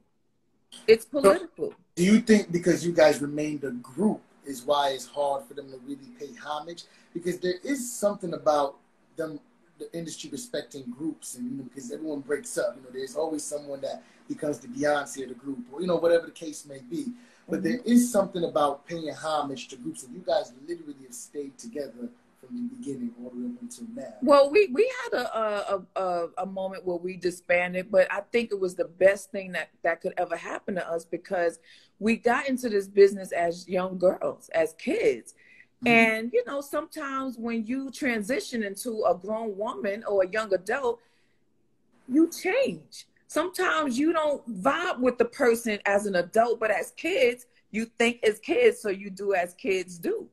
It's political. So do you think because you guys remained a group is why it's hard for them to really pay homage because there is something about them the industry respecting groups and you know because everyone breaks up you know there's always someone that becomes the beyonce of the group or you know whatever the case may be but there is something about paying homage to groups and you guys literally have stayed together from the beginning all the way up until now well we we had a a, a a moment where we disbanded but i think it was the best thing that that could ever happen to us because we got into this business as young girls as kids Mm-hmm. And, you know, sometimes when you transition into a grown woman or a young adult, you change. Sometimes you don't vibe with the person as an adult, but as kids, you think as kids, so you do as kids do.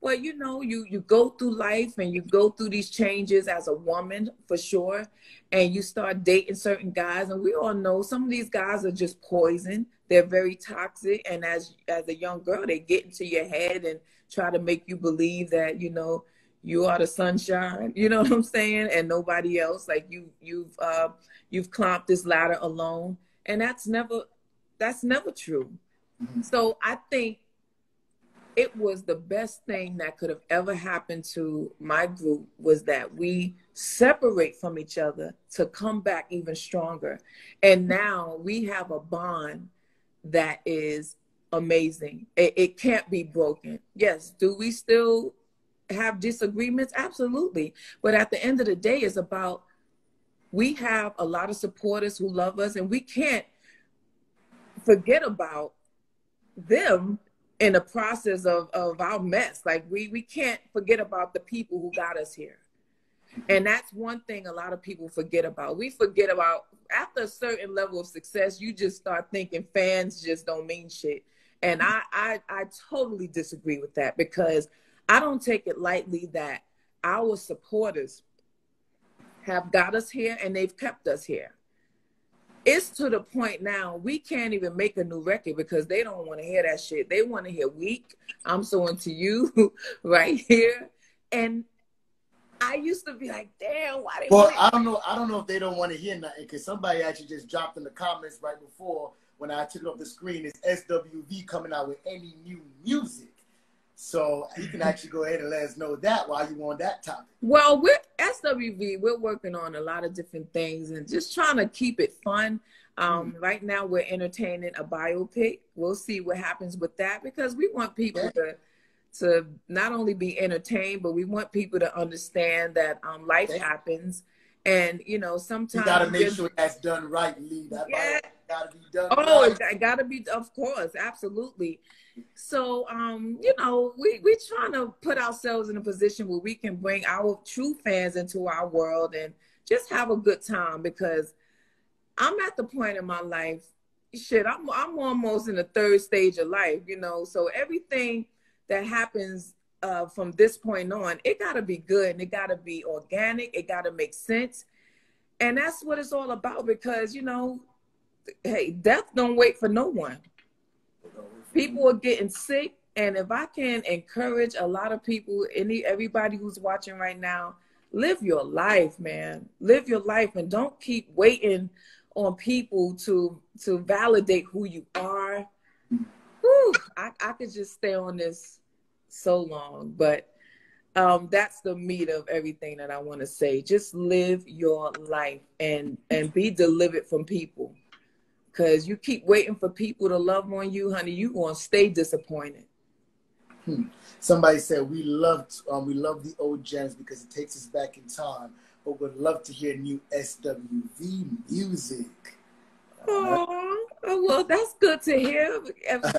Well, you know, you you go through life and you go through these changes as a woman for sure, and you start dating certain guys, and we all know some of these guys are just poison. They're very toxic, and as as a young girl, they get into your head and try to make you believe that you know you are the sunshine you know what i'm saying and nobody else like you you've uh you've climbed this ladder alone and that's never that's never true mm-hmm. so i think it was the best thing that could have ever happened to my group was that we separate from each other to come back even stronger and now we have a bond that is amazing. It, it can't be broken. Yes. Do we still have disagreements? Absolutely. But at the end of the day, it's about we have a lot of supporters who love us, and we can't forget about them in the process of, of our mess. Like we we can't forget about the people who got us here. And that's one thing a lot of people forget about. We forget about after a certain level of success, you just start thinking fans just don't mean shit. And I, I, I totally disagree with that because I don't take it lightly that our supporters have got us here and they've kept us here. It's to the point now we can't even make a new record because they don't want to hear that shit. They want to hear weak. I'm so into you right here. And I used to be like, damn, why they Well, I don't know. I don't know if they don't want to hear nothing because somebody actually just dropped in the comments right before when I took it off the screen is SWV coming out with any new music. So you can actually go ahead and let us know that while you on that topic. Well, with SWV, we're working on a lot of different things and just trying to keep it fun. Um, mm-hmm. Right now, we're entertaining a biopic. We'll see what happens with that because we want people yeah. to to not only be entertained, but we want people to understand that um, life happens and you know, sometimes you gotta make sure that's done right, Lee. That yeah. gotta be done. Oh, right. it gotta be, of course, absolutely. So, um, you know, we we trying to put ourselves in a position where we can bring our true fans into our world and just have a good time because I'm at the point in my life. Shit, I'm I'm almost in the third stage of life, you know. So everything that happens uh, from this point on, it got to be good and it got to be organic. It got to make sense. And that's what it's all about because, you know, hey, death don't wait for no one. People are getting sick. And if I can encourage a lot of people, any everybody who's watching right now, live your life, man. Live your life and don't keep waiting on people to to validate who you are. Whew, I, I could just stay on this so long, but um, that's the meat of everything that I want to say. Just live your life and and be delivered from people, because you keep waiting for people to love on you, honey. You gonna stay disappointed. Hmm. Somebody said we loved um, we love the old gems because it takes us back in time, but would love to hear new SWV music. Oh, well, that's good to hear.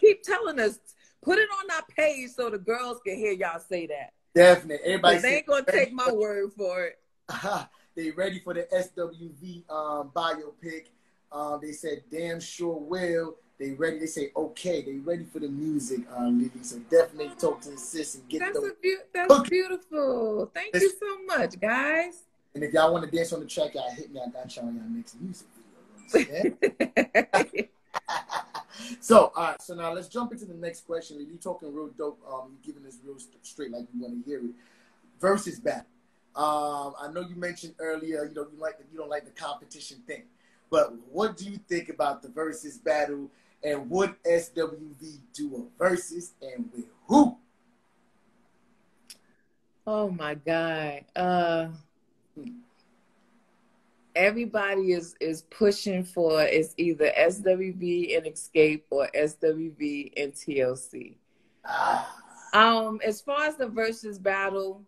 Keep telling us Put it on our page so the girls can hear y'all say that. Definitely. Everybody they ain't gonna take my word for it. they ready for the SWV um, biopic. Um, they said, damn sure will. They ready. They say, okay. They ready for the music, um, LeLee. So definitely talk to the sis and get that's the. Be- that's beautiful. Thank you so much, guys. And if y'all want to dance on the track, y'all hit me. I got y'all. Y'all next music video. so, all right. So now let's jump into the next question. You talking real dope. Um, you giving this real straight like you want to hear it. Versus battle. Um, I know you mentioned earlier. You know you like the, you don't like the competition thing, but what do you think about the versus battle? And would SWV do a versus, and with Who? Oh my God. Uh everybody is is pushing for it's either SWV and Xscape or SWV and TLC. Ah. Um, as far as the versus battle,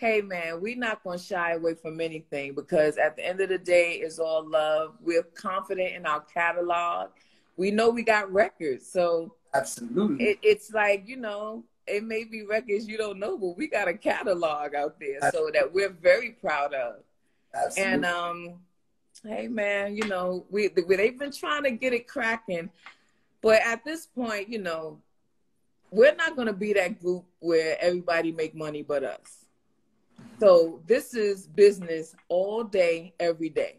hey man, we're not gonna shy away from anything because at the end of the day, it's all love. We're confident in our catalog. We know we got records, so absolutely, it, it's like you know, it may be records you don't know, but we got a catalog out there, absolutely. so that we're very proud of. Absolutely. And um, hey man, you know, we they've been trying to get it cracking, but at this point, you know, we're not going to be that group where everybody make money but us. So this is business all day, every day.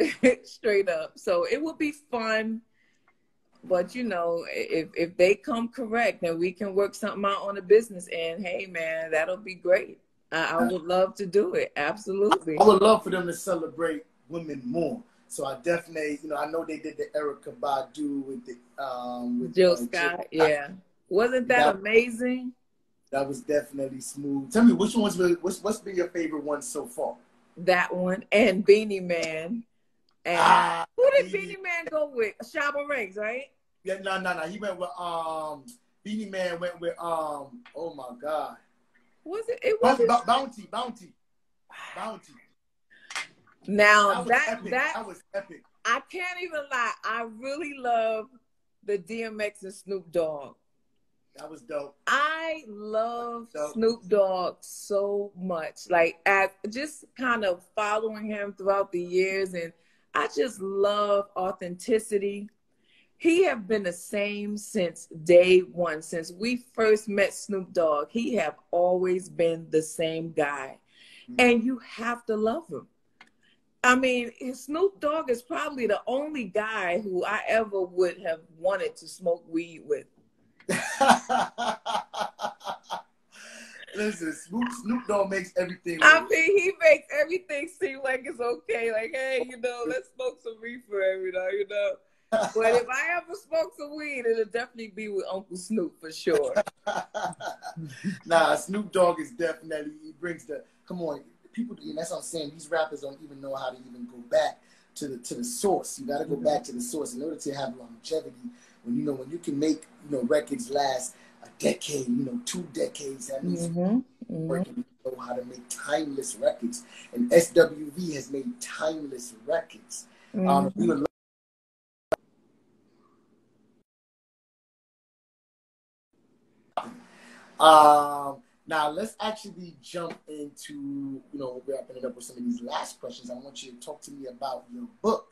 Straight up. So it will be fun. But you know, if if they come correct, then we can work something out on the business end. Hey man, that'll be great. I, I would love to do it. Absolutely. I would love for them to celebrate women more. So I definitely, you know, I know they did the Erykah Badu with the um with Jill uh, Scott. Jill. Yeah, wasn't that, that, amazing? That was definitely smooth. Tell me which one's what's what's been your favorite one so far? That one and Beenie Man. And ah, who did Beenie Man go with? Shabba Ranks, right? Yeah, no, no, no. He went with um Beenie Man went with um. Oh my God. Was it? It was Bounty, Bounty, Bounty. Now that that, that, that was epic. I can't even lie. I really love the DMX and Snoop Dogg. That was dope. I love Snoop Dogg so much. Like at just kind of following him throughout the years and I just love authenticity. He have been the same since day one. Since we first met Snoop Dogg, he have always been the same guy. Mm-hmm. And you have to love him. I mean, Snoop Dogg is probably the only guy who I ever would have wanted to smoke weed with. Listen, Snoop, Snoop Dogg makes everything. I mean, he makes everything seem like it's okay. Like, hey, you know, let's smoke some reefer every now, you know. But if I ever smoke some weed, it'll definitely be with Uncle Snoop for sure. nah, Snoop Dogg is definitely he brings the come on people, and that's what I'm saying. These rappers don't even know how to even go back to the to the source. You got to go mm-hmm. back to the source in order to have longevity. When you know when you can make you know records last a decade, you know two decades. That means mm-hmm. mm-hmm. working know how to make timeless records. And SWV has made timeless records. Um, mm-hmm. Um, um, now let's actually jump into, you know, wrapping it up with some of these last questions. I want you to talk to me about your book.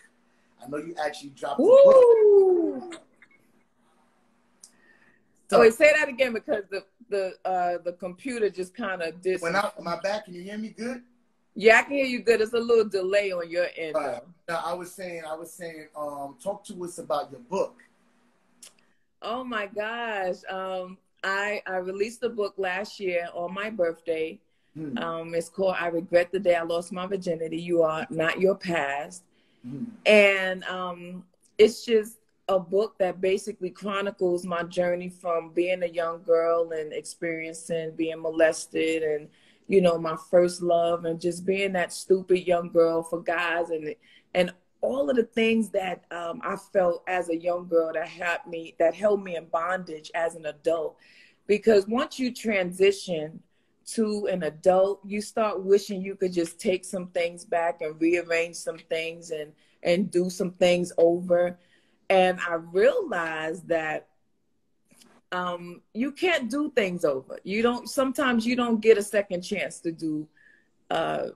I know you actually dropped a book. So, wait, say that again because the the uh, the computer just kind of dis. Went out. Am I back? Can you hear me good? Yeah, I can hear you good. It's a little delay on your end. Right. Now, I was saying, I was saying, um, talk to us about your book. Oh my gosh. Um, I I released the book last year on my birthday. Mm. Um, it's called "I Regret the Day I Lost My Virginity." You are not your past, mm. and um, it's just a book that basically chronicles my journey from being a young girl and experiencing being molested and you know my first love and just being that stupid young girl for guys and and all of the things that um, I felt as a young girl that helped me, that held me in bondage as an adult. Because once you transition to an adult, you start wishing you could just take some things back and rearrange some things and and do some things over. And I realized that um, you can't do things over. You don't. Sometimes you don't get a second chance to do uh,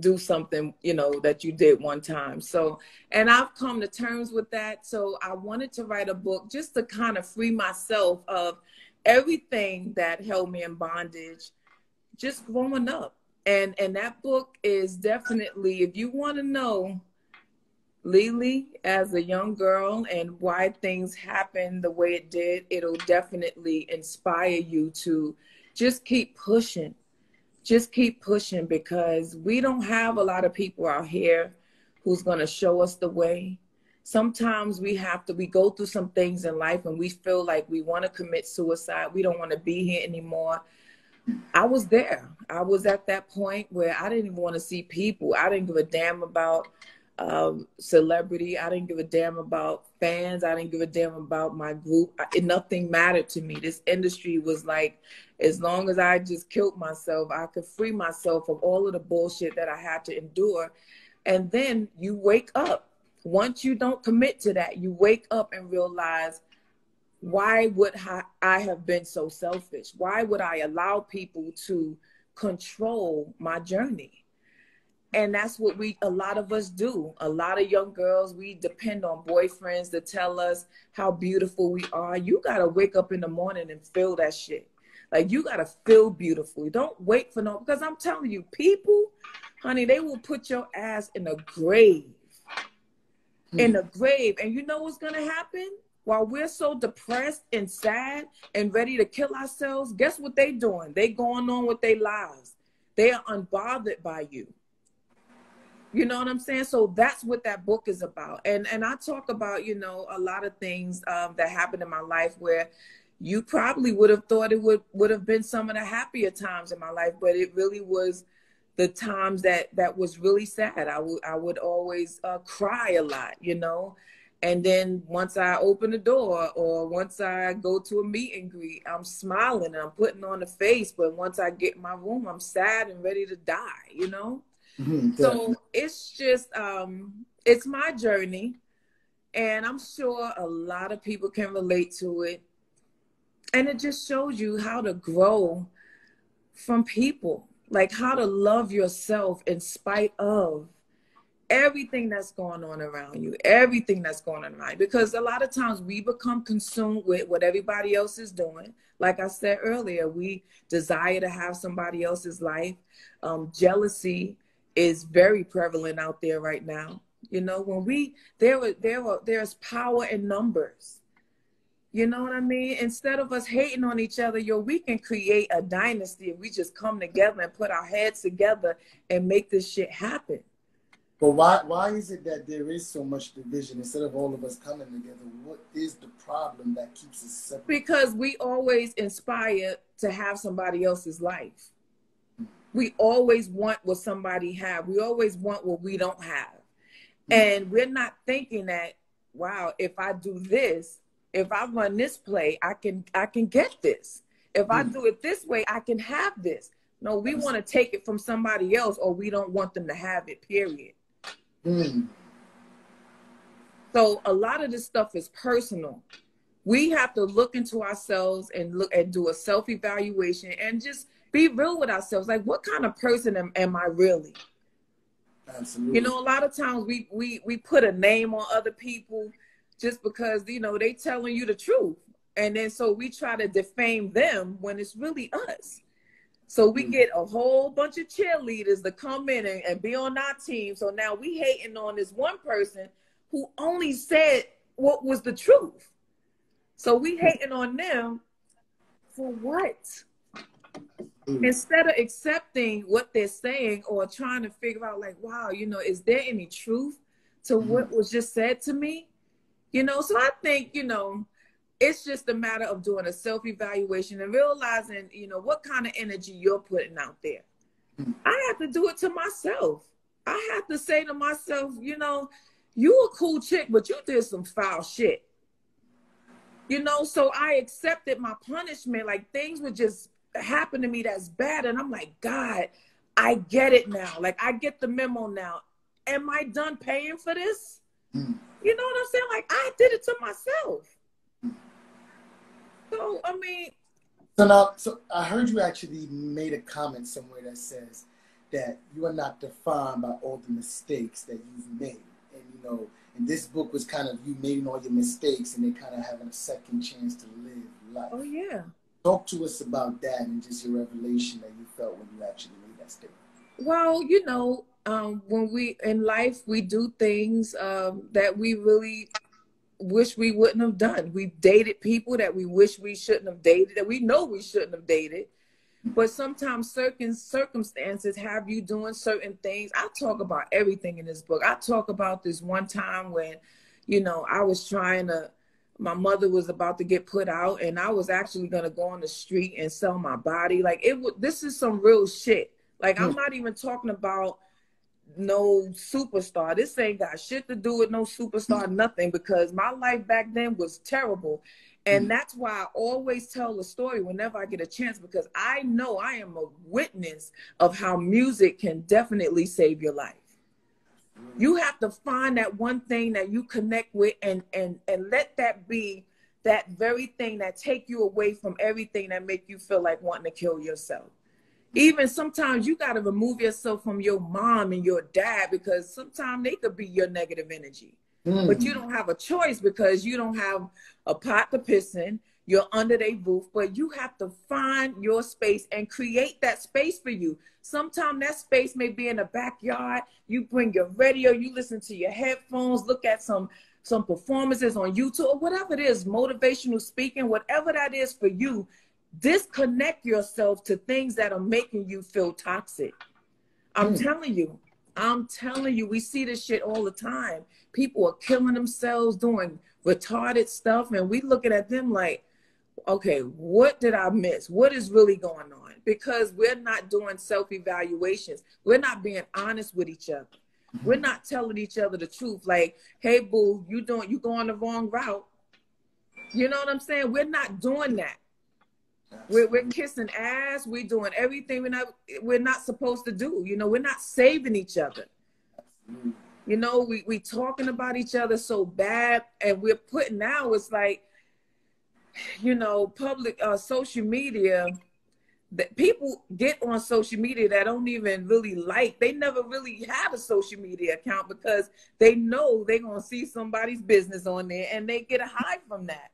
do something you know that you did one time so and i've come to terms with that so i wanted to write a book just to kind of free myself of everything that held me in bondage just growing up and and that book is definitely if you want to know LeLee as a young girl and why things happened the way it did, it'll definitely inspire you to just keep pushing. Just keep pushing because we don't have a lot of people out here who's going to show us the way. sometimes we have to we go through some things in life and we feel like we want to commit suicide. We don't want to be here anymore. I was there. I was at that point where i didn't even want to see people. I didn't give a damn about um, celebrity. I didn't give a damn about fans. I didn't give a damn about my group. I, nothing mattered to me. This industry was like as long as i just killed myself i could free myself of all of the bullshit that i had to endure. And then you wake up. Once you don't commit to that, you wake up and realize, why would I have been so selfish? Why would I allow people to control my journey? And that's what we, a lot of us do. A lot of young girls, we depend on boyfriends to tell us how beautiful we are. You got to wake up in the morning and feel that shit. Like you got to feel beautiful. Don't wait for no, because I'm telling you, people, honey, they will put your ass in a grave hmm. in a grave. And you know what's going to happen? While we're so depressed and sad and ready to kill ourselves, guess what they doing? They going on with their lives. They are unbothered by you. You know what I'm saying? So that's what that book is about. And and I talk about, you know, a lot of things um, that happened in my life where you probably would have thought it would would have been some of the happier times in my life, but it really was the times that that was really sad. I would I would always uh, cry a lot, you know. And then once I open the door or once I go to a meet and greet, I'm smiling and I'm putting on a face. But once I get in my room, I'm sad and ready to die, you know? Mm-hmm, so it's just, um, it's my journey. And I'm sure a lot of people can relate to it. And it just shows you how to grow from people like how to love yourself in spite of everything that's going on around you, everything that's going on around you. Because a lot of times we become consumed with what everybody else is doing. Like I said earlier, we desire to have somebody else's life. Um, jealousy is very prevalent out there right now. You know, when we there were there were there's power in numbers. You know what I mean? Instead of us hating on each other, yo, we can create a dynasty if we just come together and put our heads together and make this shit happen. But why why is it that there is so much division instead of all of us coming together? What is the problem that keeps us separate? Because we always inspire to have somebody else's life. We always want what somebody have. We always want what we don't have. And we're not thinking that, wow, if I do this, if I run this play, I can I can get this. If I hmm. do it this way, I can have this. No, we want to take it from somebody else, or we don't want them to have it. Period. Mm. So a lot of this stuff is personal. We have to look into ourselves and look and do a self evaluation and just be real with ourselves. Like, what kind of person am, am I really? Absolutely. You know, a lot of times we we we put a name on other people just because you know they telling you the truth and then so we try to defame them when it's really us so we mm. get a whole bunch of cheerleaders to come in and, and, be on our team so now we hating on this one person who only said what was the truth so we hating on them for what mm. instead of accepting what they're saying or trying to figure out like wow you know is there any truth to mm. what was just said to me you know, so I think, you know, it's just a matter of doing a self evaluation and realizing, you know, what kind of energy you're putting out there. Mm-hmm. I have to do it to myself. I have to say to myself, you know, you a cool chick, but you did some foul shit. You know, so I accepted my punishment. Like things would just happen to me that's bad. And I'm like, God, I get it now. Like I get the memo now. Am I done paying for this? Mm. You know what I'm saying? Like I did it to myself. So I mean. So now, so I heard you actually made a comment somewhere that says that you are not defined by all the mistakes that you've made, and you know, and this book was kind of you making all your mistakes and then kind of having a second chance to live life. Oh yeah. Talk to us about that and just your revelation that you felt when you actually made that statement. Well, you know, um, when we in life we do things um, that we really wish we wouldn't have done. We've dated people that we wish we shouldn't have dated, that we know we shouldn't have dated. But sometimes certain circumstances have you doing certain things. I talk about everything in this book. I talk about this one time when, you know, I was trying to my mother was about to get put out and I was actually going to go on the street and sell my body. Like it would this is some real shit. Like I'm hmm. not even talking about no superstar. This ain't got shit to do with no superstar, nothing, because my life back then was terrible. And mm. that's why I always tell the story whenever I get a chance, because I know I am a witness of how music can definitely save your life. You have to find that one thing that you connect with and and and let that be that very thing that take you away from everything that make you feel like wanting to kill yourself even sometimes you got to remove yourself from your mom and your dad because sometimes they could be your negative energy. Mm. But you don't have a choice because you don't have a pot to piss in. You're under their roof, but you have to find your space and create that space for you. Sometimes that space may be in the backyard. You bring your radio, you listen to your headphones, look at some some performances on YouTube or whatever it is, motivational speaking, whatever that is for you, disconnect yourself to things that are making you feel toxic. I'm mm. telling you, I'm telling you, we see this shit all the time. People are killing themselves doing retarded stuff, and we looking at them like, okay, what did I miss? What is really going on? Because we're not doing self evaluations. We're not being honest with each other. Mm-hmm. We're not telling each other the truth. Like, hey, boo, you doing you going the wrong route. You know what I'm saying? We're not doing that. We're, we're kissing ass. We're doing everything we're not we're not supposed to do. You know, we're not saving each other. You know, we we talking about each other so bad, and we're putting now. It's like, you know, public uh, social media. That people get on social media that don't even really like. They never really have a social media account because they know they're gonna see somebody's business on there, and they get a high from that.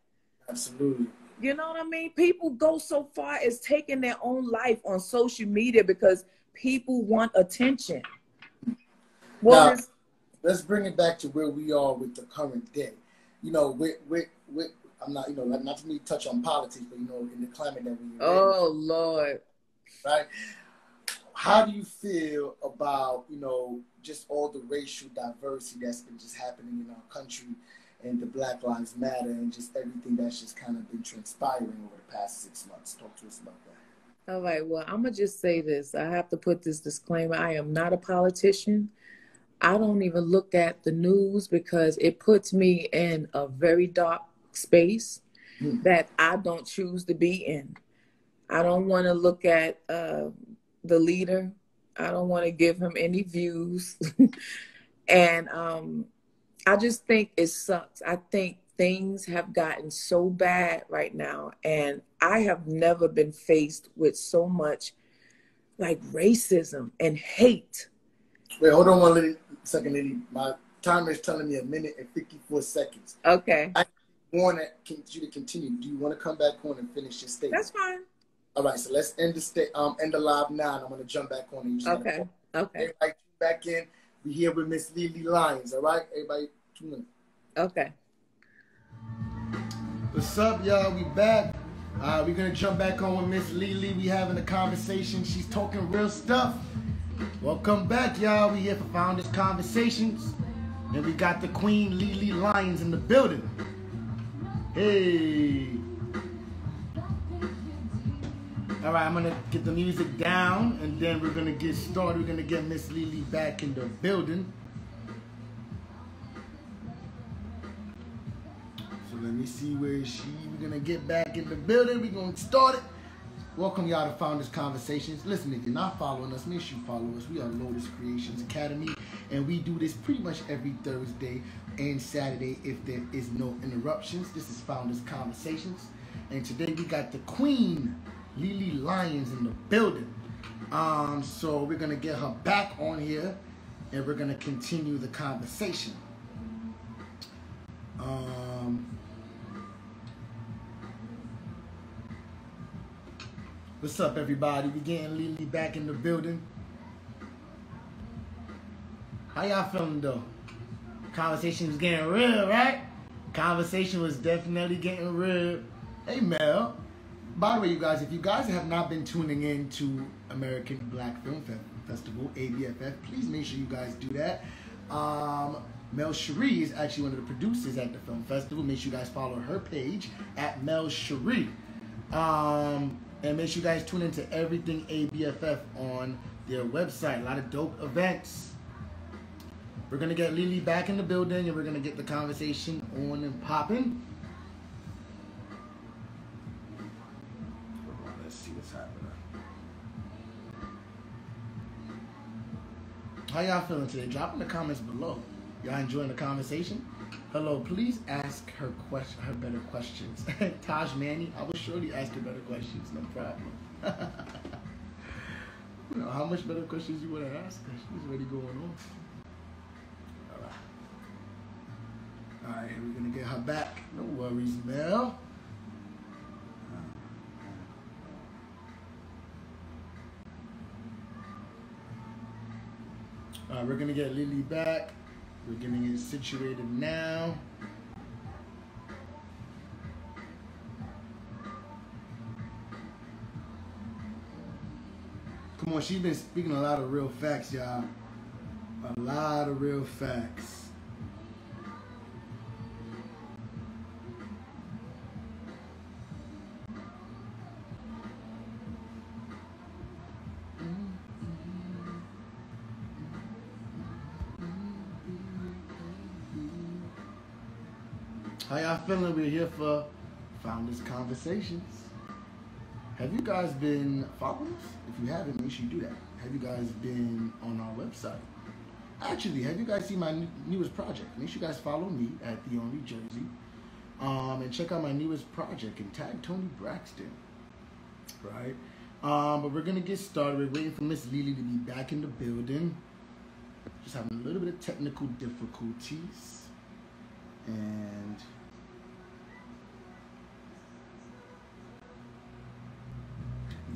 Absolutely. You know what I mean? People go so far as taking their own life on social media because people want attention. Well, now, let's bring it back to where we are with the current day. You know, with with with I'm not, you know, not to me to touch on politics, but you know, in the climate that we're in. Oh Lord. Right? How do you feel about, you know, just all the racial diversity that's been just happening in our country? and the Black Lives Matter and just everything that's just kind of been transpiring over the past six months. Talk to us about that. All right. Well, I'm going to just say this. I have to put this disclaimer. I am not a politician. I don't even look at the news because it puts me in a very dark space mm. that I don't choose to be in. I don't want to look at uh, the leader. I don't want to give him any views. and um, I just think it sucks. I think things have gotten so bad right now, and I have never been faced with so much like racism and hate. Wait, hold on one second, lady. My timer is telling me a minute and 54 seconds. Okay. I want you to continue. Do you want to come back on and finish your statement? That's fine. All right, so let's end the sta- um end the live now, and I'm gonna jump back on. And okay. Okay. Everybody back in. We here with Miss LeLee Lyons. All right, everybody tune in. Okay. What's up, y'all? We back. Uh, we're gonna jump back on with Miss LeLee. We having a conversation. She's talking real stuff. Welcome back, y'all. We here for Founders Conversations. And we got the Queen LeLee Lyons in the building. Hey. All right, I'm gonna get the music down, and then we're gonna get started. We're gonna get Miss LeLee back in the building. So let me see where she. We're gonna get back in the building. We're gonna start it. Welcome y'all to Founders Conversations. Listen, if you're not following us, make sure you follow us. We are Lotus Creations Academy, and we do this pretty much every Thursday and Saturday if there is no interruptions. This is Founders Conversations, and today we got the Queen LeLee Lyons in the building. Um, so we're gonna get her back on here, and we're gonna continue the conversation. Um, what's up, everybody? We getting LeLee back in the building. How y'all feeling though? Conversation was getting real, right? Conversation was definitely getting real. Hey Mel, by the way, you guys, if you guys have not been tuning in to American Black Film Festival, ABFF, please make sure you guys do that. Um, Mel Cherie is actually one of the producers at the film festival. Make sure you guys follow her page at Mel Cherie. Um, and make sure you guys tune into everything ABFF on their website. A lot of dope events. We're gonna get LeLee back in the building and we're gonna get the conversation on and popping. Let's see what's happening. How y'all feeling today? Drop in the comments below. Y'all enjoying the conversation? Hello, please ask her question, her better questions. Taj Manny, I will surely ask her better questions, no problem. you know, how much better questions you want to ask her? She's already going on. All right. All right, we're to get her back. No worries, Mel. All right, we're to get LeLee back. We're getting it situated now. Come on, she's been speaking a lot of real facts, y'all. A lot of real facts. Y'all? We're here for Founders Conversations. Have you guys been following us? If you haven't, make sure you do that. Have you guys been on our website? Actually, have you guys seen my newest project? Make sure you guys follow me at The Only Jerzey. Um, and check out my newest project and tag Toni Braxton. Right? Um, but we're going to get started. We're waiting for Miss LeLee to be back in the building. Just having a little bit of technical difficulties. And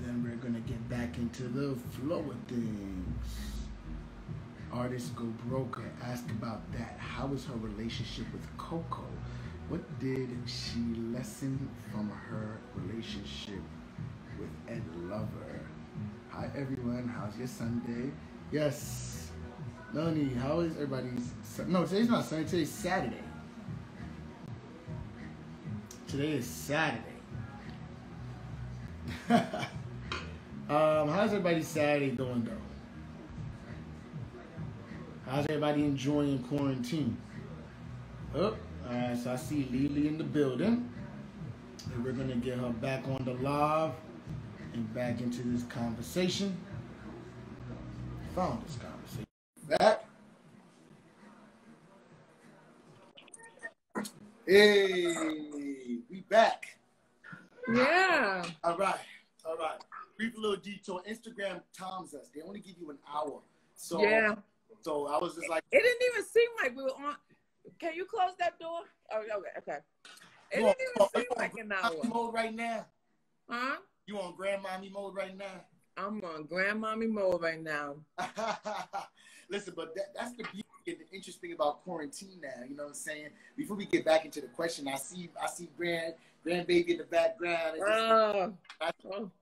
then we're gonna get back into the flow of things. Artists go broke. Ask about that. How was her relationship with Coko? What did she lesson from her relationship with Ed Lover? Hi everyone. How's your Sunday? Yes. Melanie, how is everybody's? No, today's not Sunday. Today's Saturday. Today is Saturday. um, how's everybody's Saturday going though? How's everybody enjoying quarantine? Oh, alright, so I see LeLee in the building. And we're gonna get her back on the live and back into this conversation. Found this conversation. Back. Hey, we back. Yeah. All right, all right. Brief little detour. Instagram times us. They only give you an hour. So Yeah. So I was just like, It didn't even seem like we were on. Can you close that door? Oh, okay, okay. It didn't even seem like an hour. mode right now. Huh? You on grandmommy mode right now? I'm on grandmommy mode right now. Listen, but that, that's the beauty and the interesting about quarantine now. You know what I'm saying? Before we get back into the question, I see I see grand grandbaby in the background. Oh. I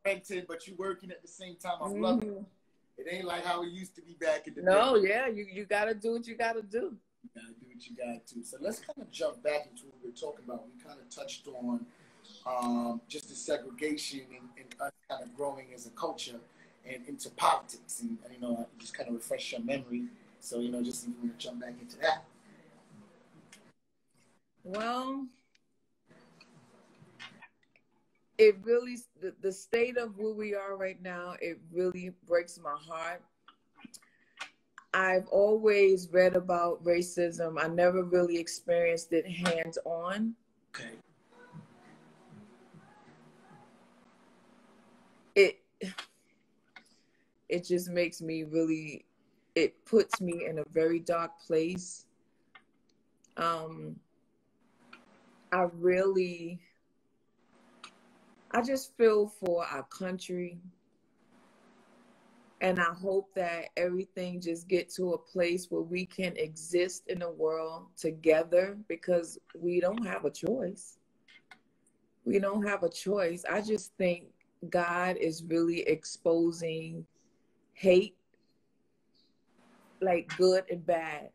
rented, but you working at the same time. I love it. Mhm. It ain't like how it used to be back in the No, day. yeah, you, you gotta do what you gotta do. You gotta do what you gotta do. So let's kind of jump back into what we were talking about. We kind of touched on um, just the segregation and, and us kind of growing as a culture and into politics. And, and, you know, just kind of refresh your memory. So, you know, just if you want to jump back into that. Well, it really the, the state of where we are right now. It really breaks my heart. I've always read about racism. I never really experienced it hands on. Okay. It it just makes me really it puts me in a very dark place. Um I really I just feel for our country. And I hope that everything just get to a place where we can exist in the world together because we don't have a choice. We don't have a choice. I just think God is really exposing hate, like good and bad.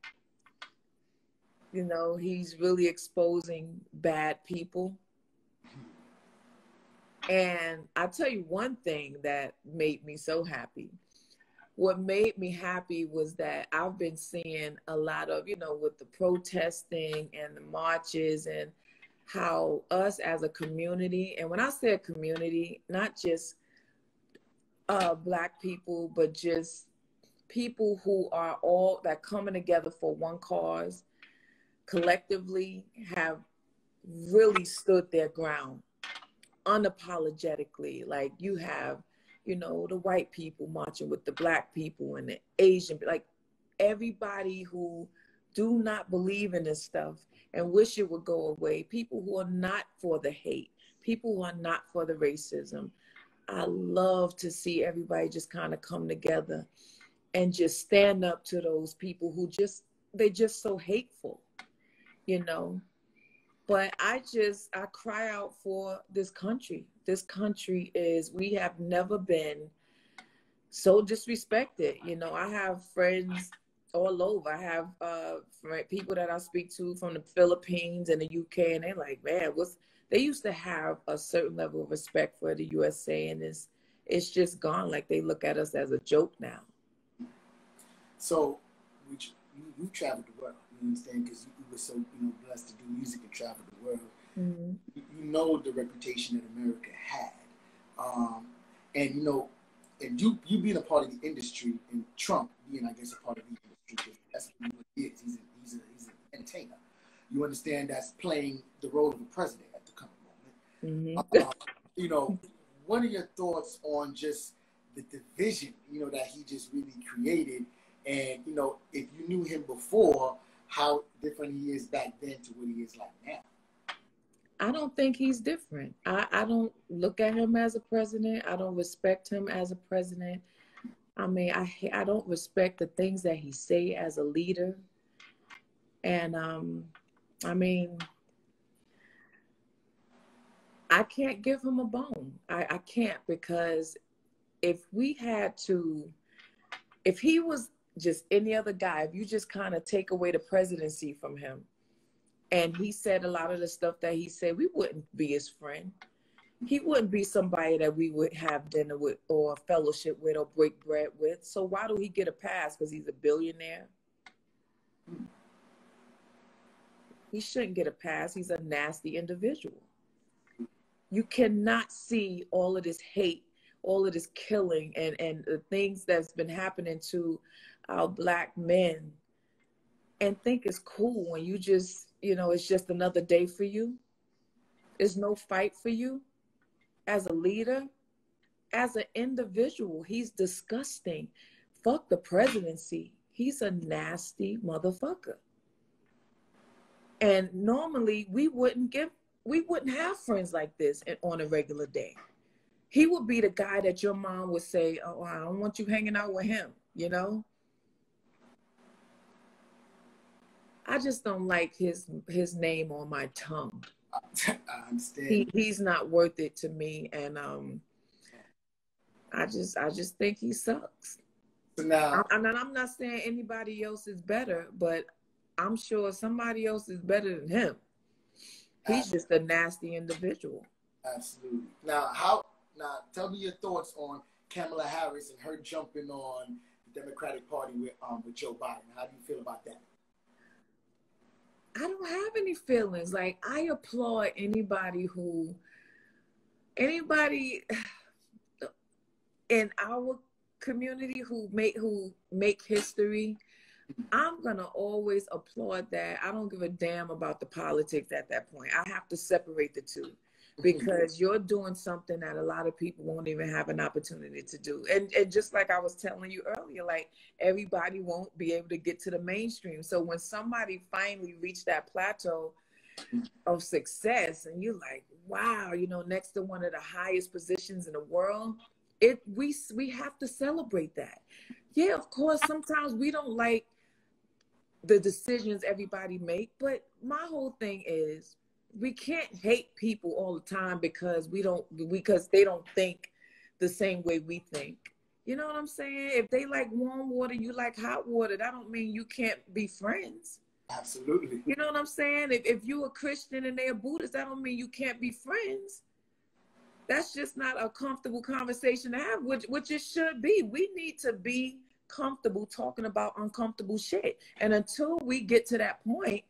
You know, he's really exposing bad people. And I tell you one thing that made me so happy. What made me happy was that I've been seeing a lot of, you know, with the protesting and the marches and how us as a community, and when I say a community, not just uh, black people, but just people who are all that coming together for one cause collectively have really stood their ground unapologetically. Like you have, you know, the white people marching with the black people and the Asian, like everybody who do not believe in this stuff and wish it would go away. People who are not for the hate, people who are not for the racism. I love to see everybody just kind of come together and just stand up to those people who just they're just so hateful, you know. But I just I cry out for this country. This country is we have never been so disrespected. You know, I have friends all over. I have uh, people that I speak to from the Philippines and the UK, and they're like, man, what's they used to have a certain level of respect for the USA, and it's it's just gone. Like they look at us as a joke now. So, you, you traveled the world. You understand? Because you, were so you know blessed to do music and travel the world. Mm-hmm. You, know the reputation that America had, um, and you know, and you you being a part of the industry, and Trump being, I guess, a part of the industry. That's what he is. He's a, he's a, he's an entertainer. You understand? That's playing the role of the president at Mm-hmm. Uh, you know, what are your thoughts on just the division, you know, that he just really created? And, you know, if you knew him before, how different he is back then to what he is like now? I don't think he's different. I, I don't look at him as a president. I don't respect him as a president. I mean, I I don't respect the things that he say as a leader. And um, I mean, I can't give him a bone. I, I can't because if we had to, if he was just any other guy, if you just kind of take away the presidency from him, and he said a lot of the stuff that he said, we wouldn't be his friend. He wouldn't be somebody that we would have dinner with or fellowship with or break bread with. So why do he get a pass? Because he's a billionaire? He shouldn't get a pass. He's a nasty individual you cannot see all of this hate, all of this killing, and and the things that's been happening to our black men, and think it's cool when you just you know it's just another day for you. There's no fight for you as a leader, as an individual. He's disgusting. Fuck the presidency. He's a nasty motherfucker. And normally we wouldn't give we wouldn't have friends like this on a regular day. He would be the guy that your mom would say, "Oh, I don't want you hanging out with him," you know. I just don't like his his name on my tongue. I understand. He, he's not worth it to me, and um, I just I just think he sucks. So now, I, and I'm not saying anybody else is better, but I'm sure somebody else is better than him. He's just a nasty individual. Absolutely. Now, how? Now, tell me your thoughts on Kamala Harris and her jumping on the Democratic Party with um with Joe Biden. How do you feel about that? I don't have any feelings. Like I applaud anybody who, anybody in our community who make who make history I'm gonna always applaud that. I don't give a damn about the politics at that point. I have to separate the two. Because you're doing something that a lot of people won't even have an opportunity to do. And and just like I was telling you earlier, like everybody won't be able to get to the mainstream. So when somebody finally reached that plateau of success and you're like, wow, you know, next to one of the highest positions in the world, it we we have to celebrate that. Yeah, of course, sometimes we don't like the decisions everybody make. But my whole thing is we can't hate people all the time because we don't because they don't think the same way we think. You know what I'm saying? If they like warm water, you like hot water. That don't mean you can't be friends. Absolutely. You know what I'm saying? If if you're a Christian and they're Buddhist, that don't mean you can't be friends. That's just not a comfortable conversation to have, which which it should be. We need to be comfortable talking about uncomfortable shit. And until we get to that point,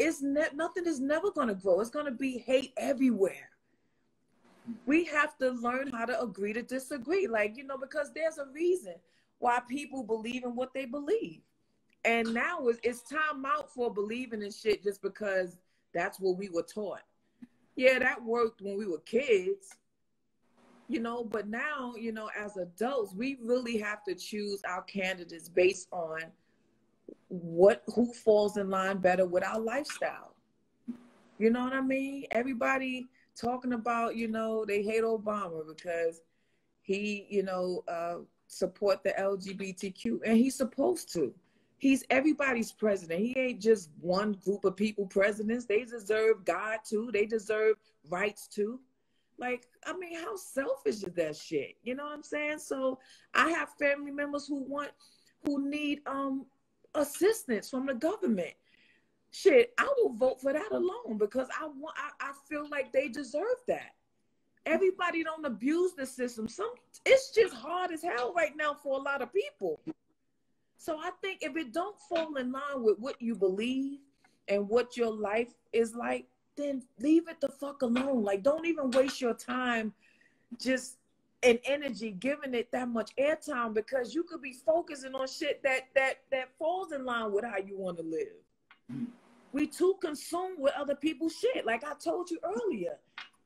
it's ne- nothing is never going to grow. It's going to be hate everywhere. We have to learn how to agree to disagree. Like, you know, because there's a reason why people believe in what they believe. And now it's, it's time out for believing in shit just because that's what we were taught. Yeah, that worked when we were kids, you know, but now, you know, as adults, we really have to choose our candidates based on what who falls in line better with our lifestyle. You know what I mean? Everybody talking about, you know, they hate Obama because he, you know, uh, support the LGBTQ, and he's supposed to. He's everybody's president. He ain't just one group of people presidents. They deserve God too. They deserve rights too. Like, I mean, how selfish is that shit? You know what I'm saying? So I have family members who want, who need um assistance from the government. Shit, I will vote for that alone because I want. I, I feel like they deserve that. Everybody don't abuse the system. Some it's just hard as hell right now for a lot of people. So I think if it don't fall in line with what you believe and what your life is like, then leave it the fuck alone. Like don't even waste your time just and energy giving it that much airtime because you could be focusing on shit that that that falls in line with how you want to live. We too consumed with other people's shit. Like I told you earlier,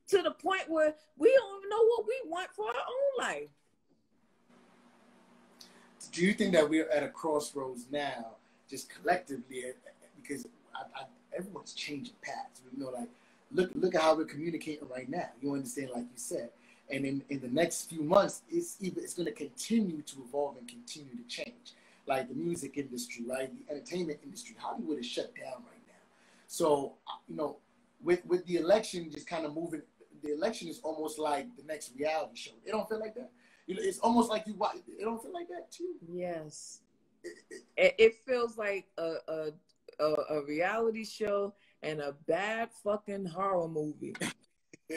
to the point where we don't even know what we want for our own life. Do you think that we're at a crossroads now, just collectively, because I, I, everyone's changing paths. You know, like look look at how we're communicating right now. You understand, like you said, and in, in the next few months, it's even it's going to continue to evolve and continue to change. Like the music industry, right, the entertainment industry, Hollywood is shut down right now. So uh, you know, with with the election just kind of moving the election is almost like the next reality show. It don't feel like that. You know, it's almost like you watch. It don't feel like that too. Yes, it, it, it feels like a, a, a a reality show and a bad fucking horror movie.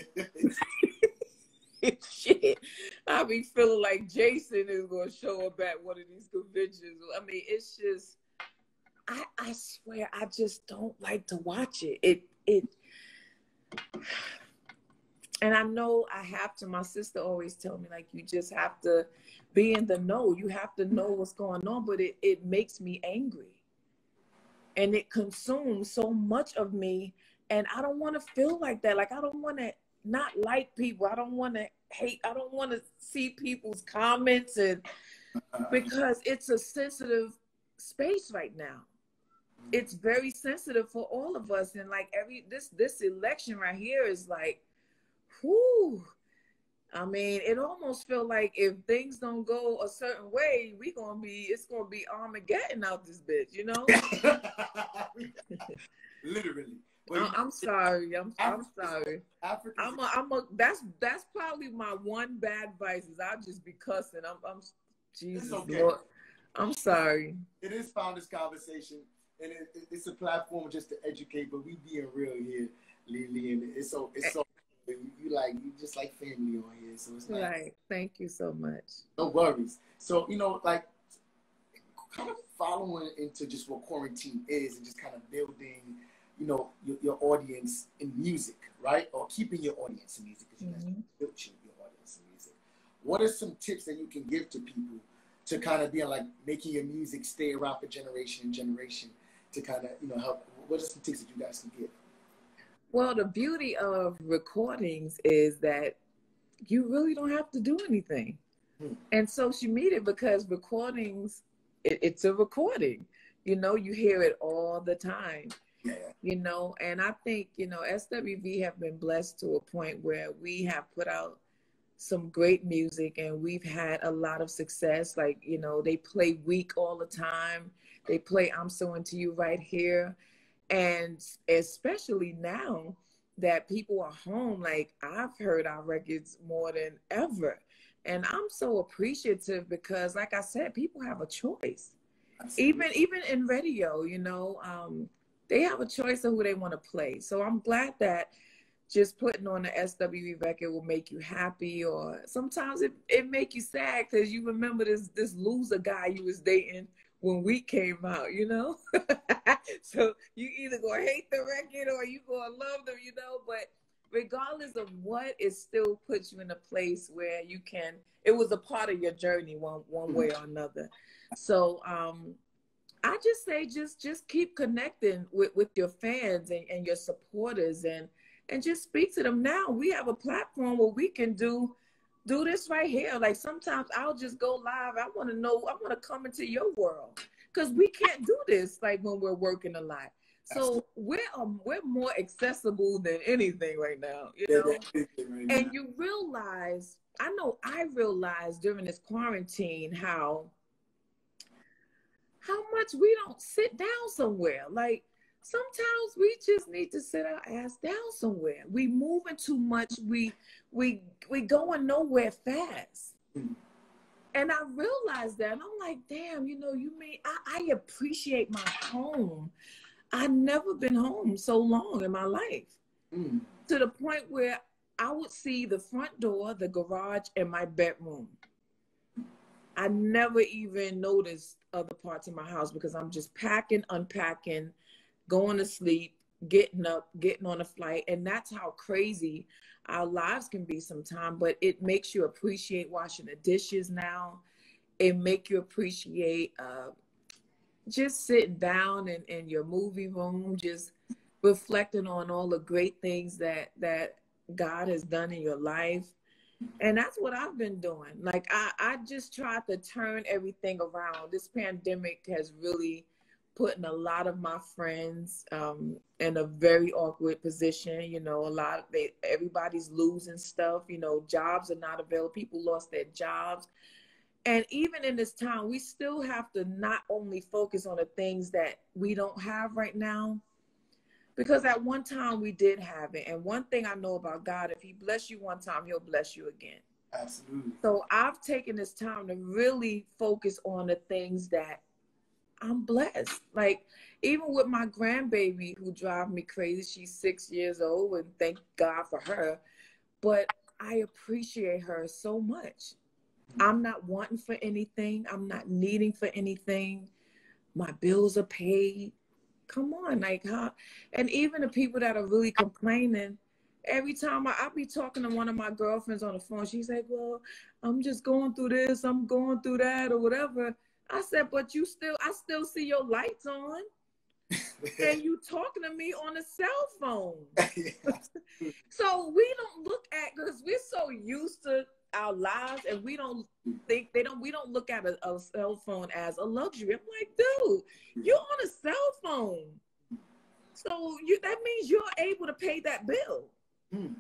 Shit, I be feeling like Jason is gonna show up at one of these conventions. I mean, it's just, I I swear, I just don't like to watch it. It it and I know I have to. My sister always tell me like you just have to be in the know. You have to know what's going on, but it it makes me angry. And it consumes so much of me and I don't want to feel like that. Like I don't want to not like people. I don't want to hate. I don't want to see people's comments and uh-uh. because it's a sensitive space right now. Mm-hmm. It's very sensitive for all of us and like every this this election right here is like whoo. I mean, it almost feel like if things don't go a certain way, we gonna be it's gonna be Armageddon out this bitch, you know? Literally. Well, I'm sorry. I'm I'm sorry. Africa. I'm a, I'm a that's that's probably my one bad vice is I'll just be cussing. I'm I'm Jesus okay. Lord. I'm sorry. It is founders conversation and it, it, it's a platform just to educate, but we being real here, LeLee, and it's so it's so you like you just like family on here, so it's like right. Thank you so much. No worries. So you know, like kind of following into just what quarantine is, and just kind of building, you know, your, your audience in music, right, or keeping your audience in music because you mm-hmm. built your audience in music. What are some tips that you can give to people to kind of be like making your music stay around for generation and generation to kind of you know help? What are some tips that you guys can give? Well, the beauty of recordings is that you really don't have to do anything. Hmm. And social media, because recordings, it, it's a recording. You know, you hear it all the time. Yeah. You know, and I think, you know, SWV have been blessed to a point where we have put out some great music and we've had a lot of success. Like, you know, they play weak all the time. They play I'm So Into You right here and especially now that people are home like i've heard our records more than ever and i'm so appreciative because like i said people have a choice Absolutely. even even in radio you know um they have a choice of who they want to play. So I'm glad that just putting on the SWV record will make you happy, or sometimes it, it make you sad because you remember this this loser guy you was dating when we came out, you know. so you either gonna hate the record or you gonna love them, you know. But regardless of what, it still puts you in a place where you can. It was a part of your journey, one one way or another. So um, I just say just just keep connecting with with your fans and, and your supporters and and just speak to them now. We have a platform where we can do do this right here. Like sometimes I'll just go live. I want to know, I want to come into your world because we can't do this like when we're working a lot. So we're um, we're more accessible than anything right now, you know. Right and you realize, I know I realized during this quarantine how how much we don't sit down somewhere. Like sometimes we just need to sit our ass down somewhere. We moving too much. We we we going nowhere fast. And I realized that, and I'm like, damn, you know, you mean I, I appreciate my home. I've never been home so long in my life. Mm. To the point where I would see the front door, the garage, and my bedroom. I never even noticed other parts of my house because I'm just packing, unpacking, going to sleep, getting up, getting on a flight. And that's how crazy our lives can be sometimes. But it makes you appreciate washing the dishes now. It make you appreciate uh, just sitting down in, in your movie room, just reflecting on all the great things that that God has done in your life. And that's what I've been doing. Like I, I just tried to turn everything around. This pandemic has really putting a lot of my friends um, in a very awkward position. You know, a lot of they, everybody's losing stuff. You know, jobs are not available. People lost their jobs. And even in this time, we still have to not only focus on the things that we don't have right now, because at one time we did have it. And one thing I know about God, if He bless you one time, He'll bless you again. Absolutely. So I've taken this time to really focus on the things that I'm blessed. Like even with my grandbaby who drives me crazy, she's six years old, and thank God for her. But I appreciate her so much. Mm-hmm. I'm not wanting for anything. I'm not needing for anything. My bills are paid. Come on, like huh? And even the people that are really complaining, every time I, I be talking to one of my girlfriends on the phone, she's like, Well, I'm just going through this, I'm going through that, or whatever. I said, but you still, I still see your lights on. and you talking to me on a cell phone. so we don't look at because we're so used to our lives and we don't think they don't we don't look at a, a cell phone as a luxury. I'm like, dude, you're on a cell phone. So you that means you're able to pay that bill. Mm.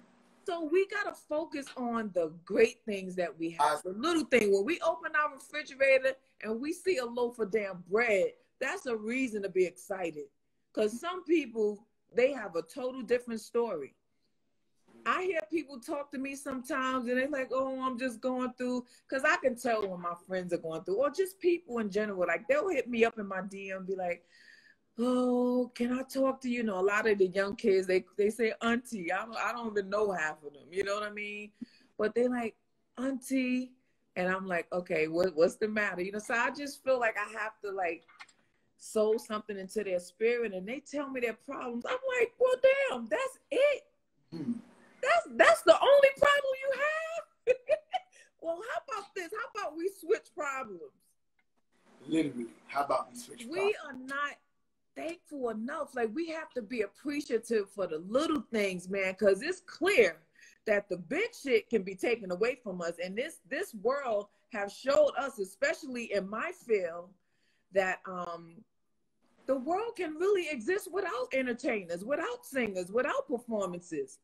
So we gotta focus on the great things that we have. The little thing when we open our refrigerator and we see a loaf of damn bread, that's a reason to be excited. Cause some people they have a total different story. I hear people talk to me sometimes and they're like, oh, I'm just going through, because I can tell when my friends are going through, or just people in general. Like, they'll hit me up in my DM be like, oh, can I talk to you? you know, a lot of the young kids, they, they say auntie. I don't, I don't even know half of them. You know what I mean? But they like, auntie. And I'm like, okay, what, what's the matter? You know, so I just feel like I have to like sow something into their spirit and they tell me their problems. I'm like, well, damn, that's it. Hmm. That's that's the only problem you have. well, how about this? How about we switch problems? Literally, how about we switch? Problems? We problems? are not thankful enough. Like we have to be appreciative for the little things, man, because it's clear that the big shit can be taken away from us. And this this world have showed us, especially in my field, that um the world can really exist without entertainers, without singers, without performances.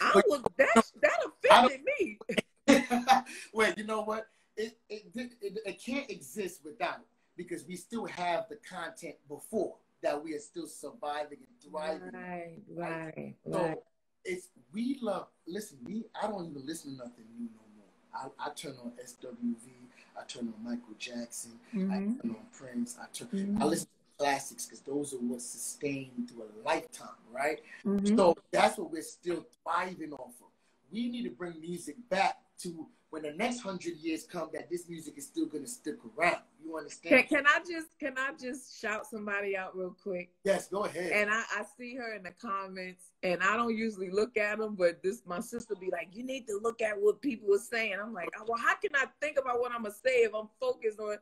I was that that offended me. well, you know what? It, it, it, it can't exist without it because we still have the content before that we are still surviving and thriving. Right, right, so right. it's we love. Listen, we I don't even listen to nothing new no more. I, I turn on SWV. I turn on Michael Jackson. Mm-hmm. I turn on Prince. I turn. Mm-hmm. I listen to classics because those are what sustain through a lifetime, right? Mhm. So that's what we're still thriving off of. We need to bring music back to when the next hundred years come that this music is still gonna stick around. You understand? can I just can I just shout somebody out real quick? yes, go ahead. And I, I see her in the comments, and I don't usually look at them, but this my sister be like, "You need to look at what people are saying." I'm like, "Oh, "Well, how can I think about what I'm gonna say if I'm focused on?"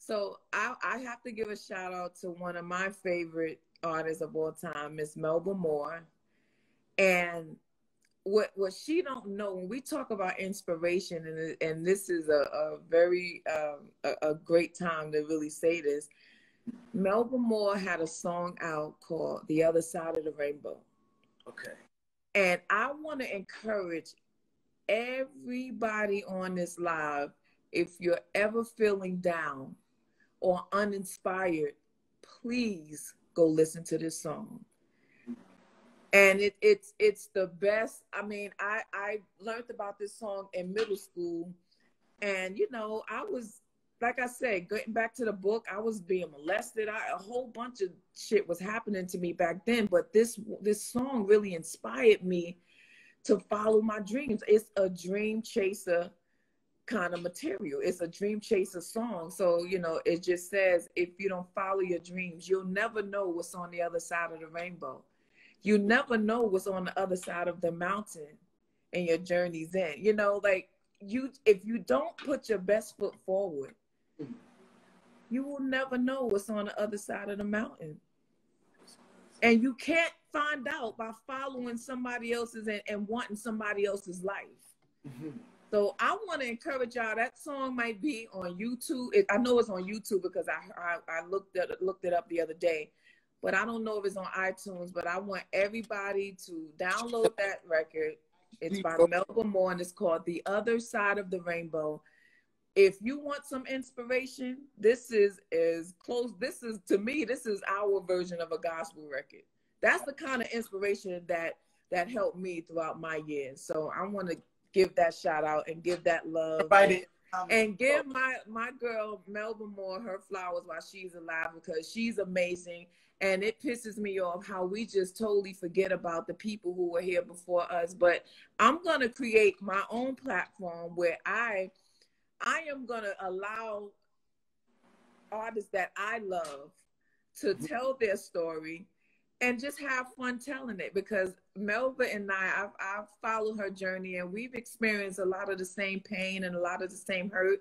So I, I have to give a shout out to one of my favorite artists of all time, Miss Melba Moore, and what what she don't know when we talk about inspiration, and and this is a, a very um, a, a great time to really say this. Melba Moore had a song out called The Other Side of the Rainbow. okay. And I want to encourage everybody on this live if you're ever feeling down or uninspired, please go listen to this song. And it, it's it's the best. I mean, I I learned about this song in middle school, and you know, I was like I said, getting back to the book, I was being molested. I, a whole bunch of shit was happening to me back then. But this this song really inspired me to follow my dreams. It's a dream chaser kind of material. It's a dream chaser song. So, you know, it just says if you don't follow your dreams, you'll never know what's on the other side of the rainbow. You never know what's on the other side of the mountain and your journey's in. You know, like you if you don't put your best foot forward, you will never know what's on the other side of the mountain. And you can't find out by following somebody else's and, and wanting somebody else's life. Mhm. So I want to encourage y'all. That song might be on YouTube. It, I know it's on YouTube because I, I I looked at looked it up the other day, but I don't know if it's on iTunes. But I want everybody to download that record. It's by Melba Moore and it's called "The Other Side of the Rainbow." If you want some inspiration, this is is close. This is to me. This is our version of a gospel record. That's the kind of inspiration that that helped me throughout my years. So I want to give that shout out and give that love Everybody, and give my my girl Melba Moore her flowers while she's alive because she's amazing. And it pisses me off how we just totally forget about the people who were here before us. But I'm gonna create my own platform where I I am gonna allow artists that I love to tell their story and just have fun telling it because Melba and I, I've, I've followed her journey and we've experienced a lot of the same pain and a lot of the same hurt.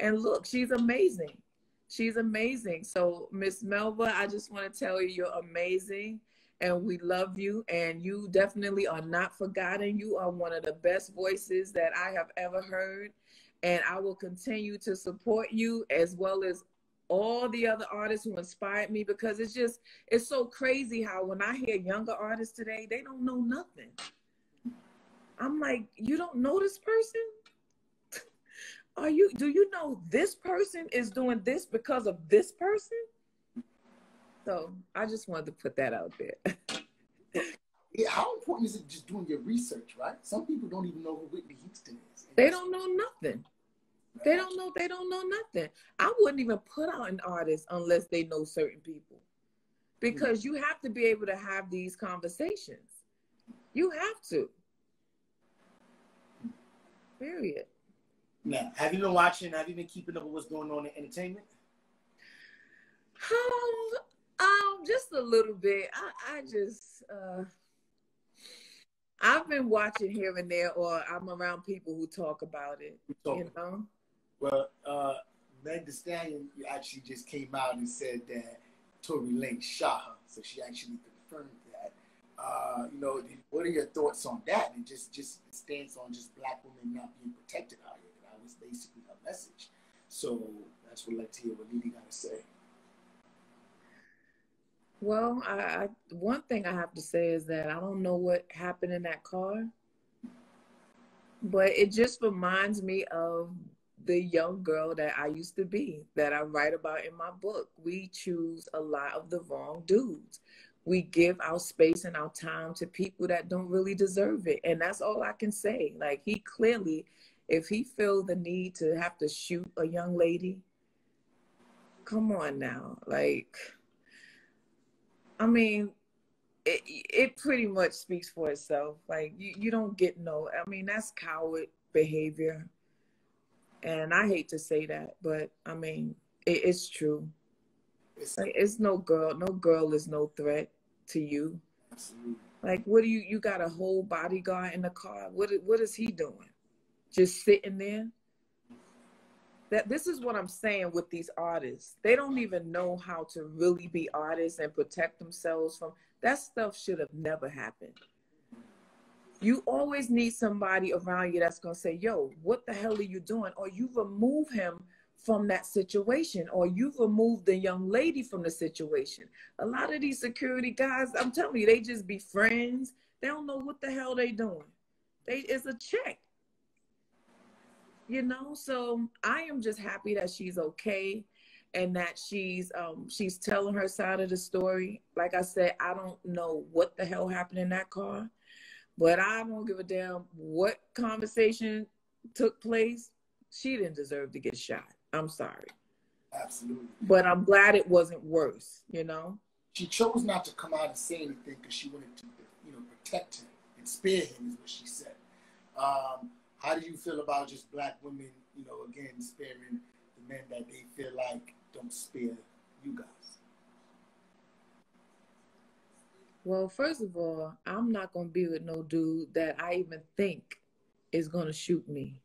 And look, she's amazing. She's amazing. So, Miss Melba, I just want to tell you, you're amazing and we love you. And you definitely are not forgotten. You are one of the best voices that I have ever heard. And I will continue to support you as well as all the other artists who inspired me because it's just it's so crazy how when I hear younger artists today, they don't know nothing. I'm like, you don't know this person? Are you do you know this person is doing this because of this person? So I just wanted to put that out there. Yeah, how important is it just doing your research, right? Some people don't even know who Whitney Houston is. They don't know nothing. They don't know. They don't know nothing. I wouldn't even put out an artist unless they know certain people, because you have to be able to have these conversations. You have to. Period. Now, have you been watching? Have you been keeping up with what's going on in entertainment? Um, um, just a little bit. I, I just, uh, I've been watching here and there, or I'm around people who talk about it. So, You know. Well, uh, Meg Thee Stallion actually just came out and said that Tory Lanez shot her, so she actually confirmed that. Uh, you know, what are your thoughts on that? And just just stance on just black women not being protected out here. That was basically her message. So that's what what LeLee got to say. Well, I, I one thing I have to say is that I don't know what happened in that car, but it just reminds me of the young girl that I used to be, that I write about in my book. We choose a lot of the wrong dudes. We give our space and our time to people that don't really deserve it, and that's all I can say. Like he clearly, if he feel the need to have to shoot a young lady, come on now, like I mean, it, it pretty much speaks for itself. Like you, you don't get no. I mean, that's coward behavior, and I hate to say that, but I mean, it, it's true. It's, like, it's no girl. No girl is no threat to you. Absolutely. Like, what do you? You got a whole bodyguard in the car. What? What is he doing? Just sitting there? that this is what I'm saying with these artists. They don't even know how to really be artists and protect themselves from that stuff should have never happened. You always need somebody around you that's gonna say, yo, what the hell are you doing? Or you remove him from that situation, or you remove the young lady from the situation. A lot of these security guys, I'm telling you, they just be friends. They don't know what the hell they doing. They it's a check you know so i am just happy that she's okay and that she's um she's telling her side of the story like i said i don't know what the hell happened in that car but i don't give a damn what conversation took place. She didn't deserve to get shot. I'm sorry. Absolutely. But i'm glad it wasn't worse you know? She chose not to come out and say anything because she wanted to you know protect him and spare him is what she said. Um how do you feel about just black women, you know, again, sparing the men that they feel like don't spare you guys? Well, first of all, I'm not gonna be with no dude that I even think is gonna shoot me.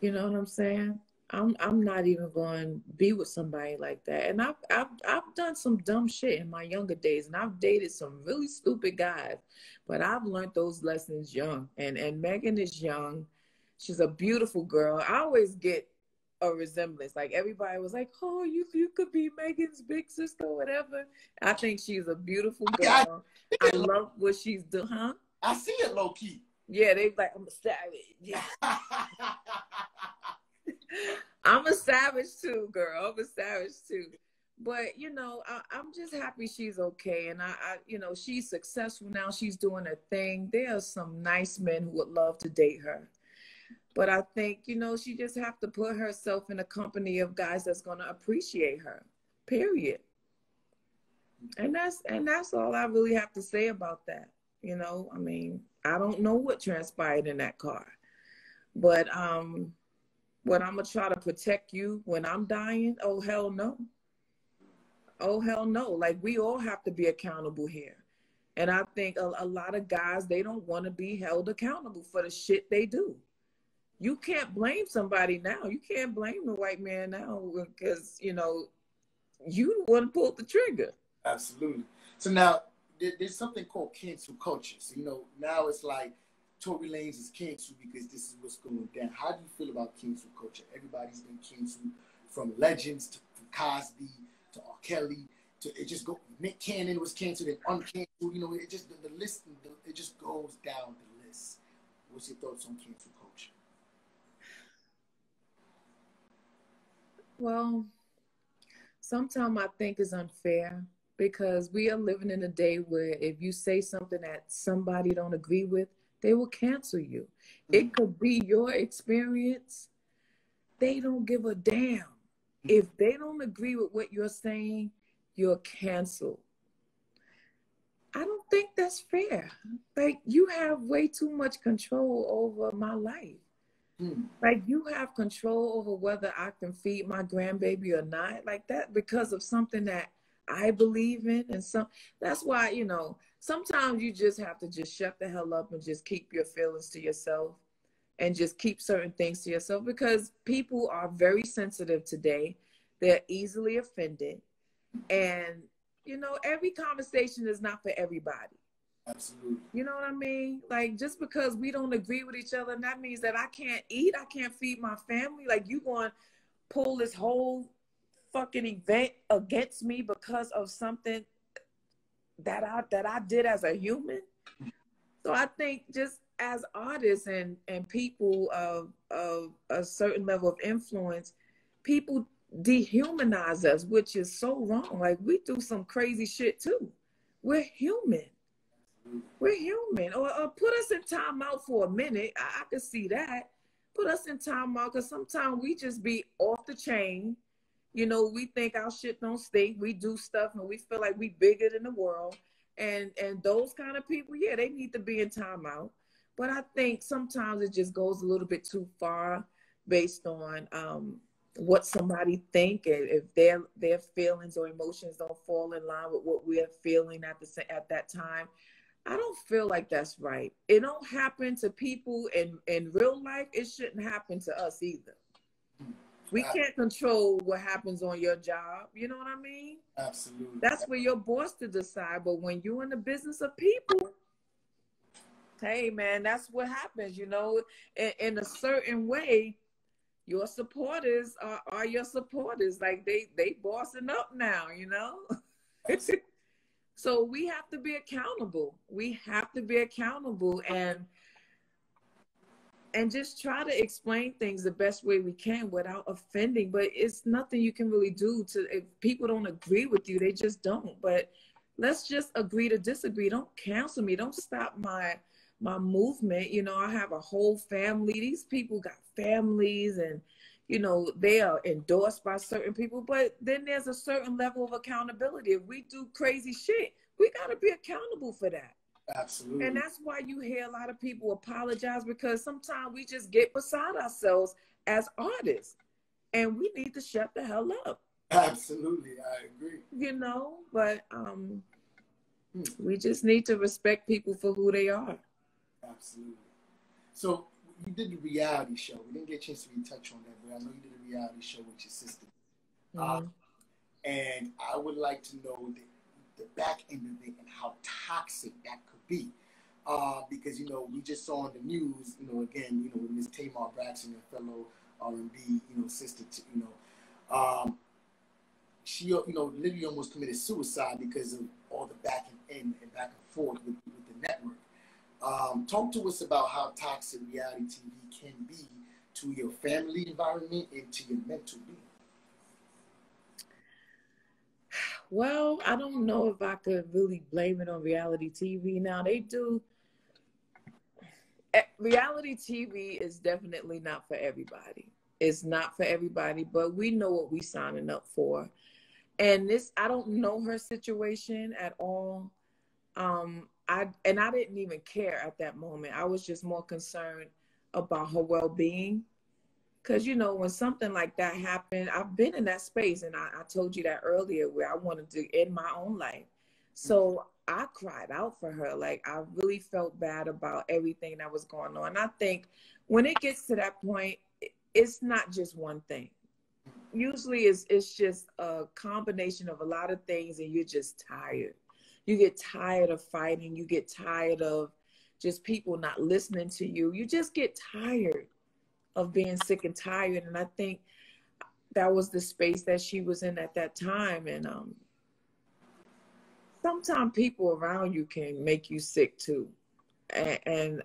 You know what I'm saying? I'm I'm not even going to be with somebody like that. And I've I've I've done some dumb shit in my younger days, and I've dated some really stupid guys, but I've learned those lessons young. And and Megan is young. She's a beautiful girl. I always get a resemblance. Like everybody was like, "Oh, you you could be Megan's big sister, whatever." I think she's a beautiful girl. I, I, I love what she's doing, huh? I see it low key. Yeah, they like I'm a savage. Yeah. I'm a savage too, girl. I'm a savage too. But you know, I, am just happy she's okay, and I, I, you know, she's successful now. She's doing her thing. There are some nice men who would love to date her, but I think you know she just have to put herself in a company of guys that's going to appreciate her. Period. And that's and that's all I really have to say about that. You know, I mean, I don't know what transpired in that car, but um what I'm gonna try to protect you when I'm dying? Oh hell no. Oh hell no. Like we all have to be accountable here. And I think a, a lot of guys they don't want to be held accountable for the shit they do. You can't blame somebody now. You can't blame the white man now because you know you want to pull the trigger. Absolutely. So now there's something called cancel culture. So you know now it's like Tory Lanez is canceled because this is what's going down. How do you feel about cancel culture? Everybody's been canceled from legends to from Cosby to R. Kelly to it just go. Nick Cannon was canceled and uncanceled. You know, it just the, the list the, it just goes down the list. What's your thoughts on cancel culture? Well, sometimes I think is unfair because we are living in a day where if you say something that somebody don't agree with, they will cancel you. It mm. could be your experience. They don't give a damn. If they don't agree with what you're saying, you're canceled. I don't think that's fair. Like you have way too much control over my life. Mm. Like you have control over whether I can feed my grandbaby or not, like that because of something that I believe in. And some that's why, you know, sometimes you just have to just shut the hell up and just keep your feelings to yourself and just keep certain things to yourself because people are very sensitive today. They're easily offended. And, you know, every conversation is not for everybody. Absolutely. You know what I mean? Like just because we don't agree with each other, and that means that I can't eat, I can't feed my family. Like you going to pull this whole fucking event against me because of something that I that I did as a human. So I think just as artists and and people of of a certain level of influence, people dehumanize us, which is so wrong. Like we do some crazy shit too. We're human. We're human. Or, or put us in timeout for a minute. I, I could see that. Put us in timeout because sometimes we just be off the chain You know, we think our shit don't stink. We do stuff and we feel like we bigger than the world. And and those kind of people, yeah, they need to be in timeout. But I think sometimes it just goes a little bit too far based on um, what somebody think and if their their feelings or emotions don't fall in line with what we're feeling at the at that time i don't feel like that's right. It don't happen to people in in real life. It shouldn't happen to us either. We can't control what happens on your job. You know what i mean? Absolutely. That's for your boss to decide. But when you're in the business of people hey man that's what happens you know? In, in a certain way your supporters are, are your supporters. Like they they bossing up now, you know. so we have to be accountable. We have to be accountable and and just try to explain things the best way we can without offending. But it's nothing you can really do to if people don't agree with you, they just don't. But let's just agree to disagree. Don't cancel me. Don't stop my my movement. You know, I have a whole family. These people got families and you know they are endorsed by certain people but then there's a certain level of accountability. If we do crazy shit we got to be accountable for that. Absolutely. And that's why you hear a lot of people apologize because sometimes we just get beside ourselves as artists and we need to shut the hell up. Absolutely i agree. You know but um hmm. we just need to respect people for who they are. Absolutely. So you did the reality show. We didn't get a chance to really touch on that, but I know you did a reality show with your sister. Mm-hmm. Um, and I would like to know the, the back end of it and how toxic that could be. Uh, because you know we just saw on the news, you know, again, you know, with Miss Tamar Braxton, your fellow R and B, you know, sister, to, you know, um, she, you know, literally almost committed suicide because of all the back and, end and back and forth with, with the network. Um, talk to us about how toxic reality TV can be to your family environment and to your mental being. Well, I don't know if I could really blame it on reality TV. Now they do. Eh, reality TV is definitely not for everybody. It's not for everybody, but we know what we signing up for. And this, I don't know her situation at all. Um, I and I didn't even care at that moment. I was just more concerned about her well-being. Cause you know, when something like that happened, I've been in that space and I, I told you that earlier where I wanted to end my own life. So I cried out for her. Like I really felt bad about everything that was going on. I think when it gets to that point, it's not just one thing. Usually it's it's just a combination of a lot of things and you're just tired you get tired of fighting. You get tired of just people not listening to you. You just get tired of being sick and tired. And i think that was the space that she was in at that time. And um sometimes people around you can make you sick too. And, and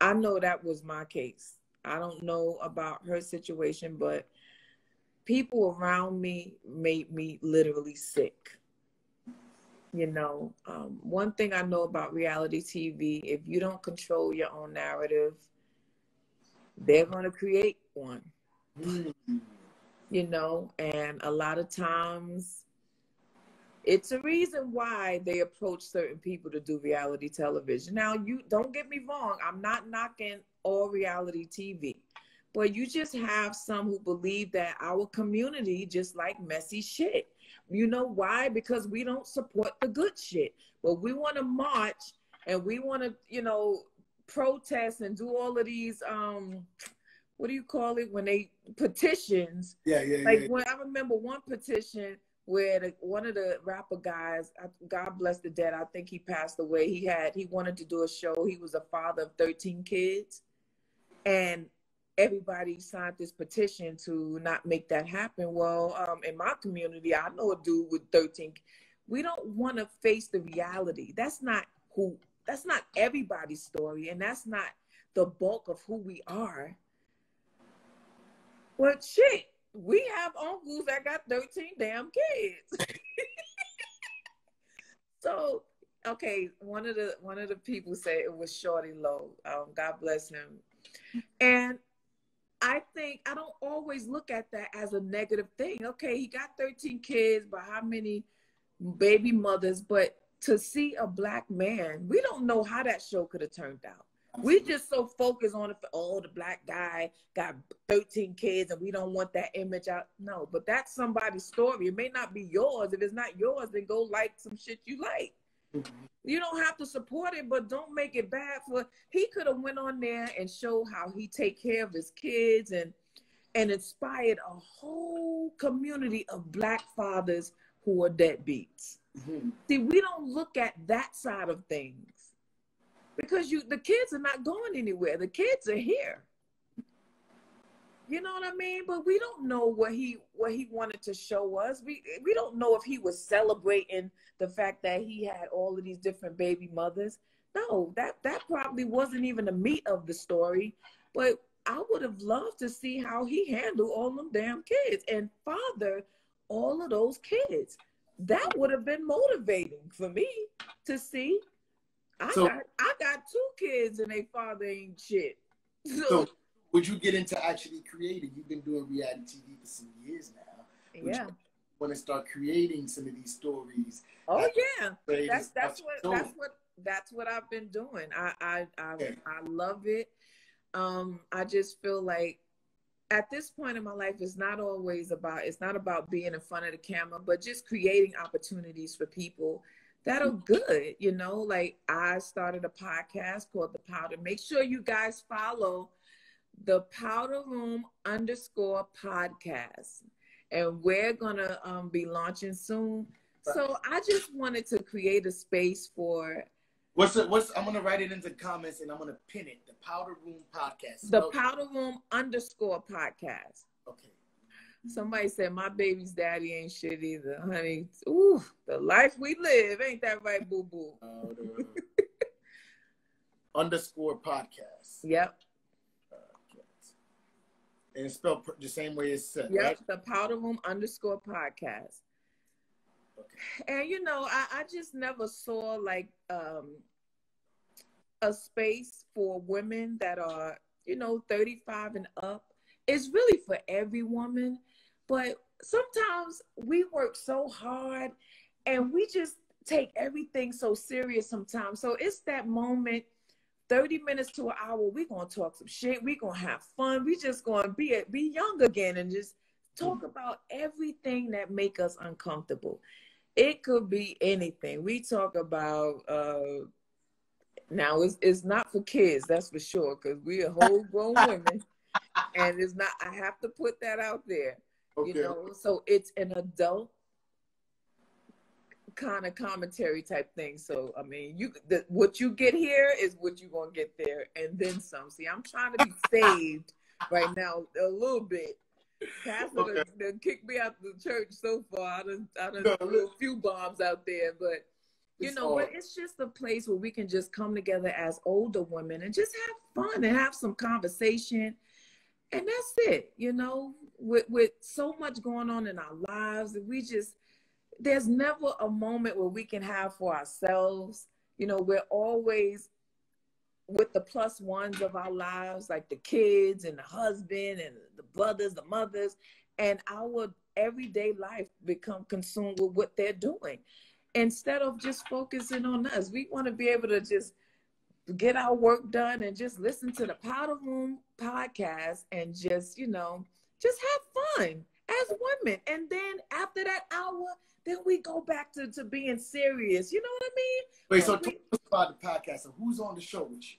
i know that was my case. I don't know about her situation but people around me made me literally sick you know um, one thing i know about reality tv if you don't control your own narrative they're going to create one. Mm-hmm. you know and a lot of times it's a reason why they approach certain people to do reality television. Now you don't get me wrong i'm not knocking all reality tv but you just have some who believe that our community just like messy shit you know why? Because we don't support the good shit. But we want to march and we want to, you know, protest and do all of these um what do you call it when they petitions? Yeah, yeah, like yeah. when I remember one petition where the, one of the rapper guys, God bless the dead, I think he passed away. He had he wanted to do a show. He was a father of 13 kids. And everybody signed this petition to not make that happen. Well, um, in my community, I know a dude with 13. We don't want to face the reality. That's not who, that's not everybody's story, and that's not the bulk of who we are. Well, shit, we have uncles that got 13 damn kids. so okay, one of the one of the people said it was Shawty Lo. Um, God bless him. And I think I don't always look at that as a negative thing. Okay, he got 13 kids, but how many baby mothers? But to see a black man, we don't know how that show could have turned out. We just so focused on it. Oh, the black guy got 13 kids, and we don't want that image out. No, but that's somebody's story. It may not be yours. If it's not yours, then go like some shit you like. You don't have to support it, but don't make it bad for. He could have went on there and show how he take care of his kids and and inspired a whole community of black fathers who are deadbeats. Mm-hmm. See, we don't look at that side of things because you the kids are not going anywhere. The kids are here. You know what I mean? But we don't know what he what he wanted to show us. We we don't know if he was celebrating the fact that he had all of these different baby mothers. No, that that probably wasn't even the meat of the story. But I would have loved to see how he handled all them damn kids and father all of those kids. That would have been motivating for me to see I so, got I got two kids and they father ain't shit. So, so, would you get into actually creating? You've been doing reality TV for some years now. Would yeah. Want to start creating some of these stories? Oh yeah, that's that's what that's what that's what I've been doing. I I I, yeah. I love it. Um, I just feel like at this point in my life it's not always about it's not about being in front of the camera but just creating opportunities for people that are good. You know, like I started a podcast called The Powder. Make sure you guys follow the Powder Room underscore podcast. And we're gonna um, be launching soon. So I just wanted to create a space for What's it? What's I'm gonna write it into comments and I'm gonna pin it. The Powder Room Podcast. The okay. Powder Room underscore podcast. Okay. Somebody said my baby's daddy ain't shit either, honey. Ooh, the life we live, ain't that right, boo boo? Underscore podcast. Yep. And it's spelled the same way it's said. Yep, right? the Powder Room underscore podcast. Okay. And you know, I, I just never saw like um a space for women that are, you know, 35 and up. It's really for every woman but sometimes we work so hard and we just take everything so serious sometimes. So it's that moment, 30 minutes to an hour, we're gonna talk some shit, we're gonna have fun, we just gonna be be young again and just talk about everything that make us uncomfortable. It could be anything. We talk about uh now it's it's not for kids, that's for sure, because we're whole grown women. and it's not I have to put that out there. Okay. You know, so it's an adult kind of commentary type thing. So I mean, you the, what you get here is what you're gonna get there, and then some. See, I'm trying to be saved right now a little bit. Pastor okay. done, kicked me out of the church so far. I done, I done threw a few bombs out there, but you know, but it's just a place where we can just come together as older women and just have fun and have some conversation and that's it you know with with so much going on in our lives we just there's never a moment where we can have for ourselves you know we're always with the plus ones of our lives like the kids and the husband and the brothers the mothers and our everyday life become consumed with what they're doing instead of just focusing on us we want to be able to just get our work done and just listen to the powder room podcast and just, you know, just have fun as women. And then after that hour, then we go back to, to being serious. You know what I mean? Wait, so we, talk about the podcast. So who's on the show with you?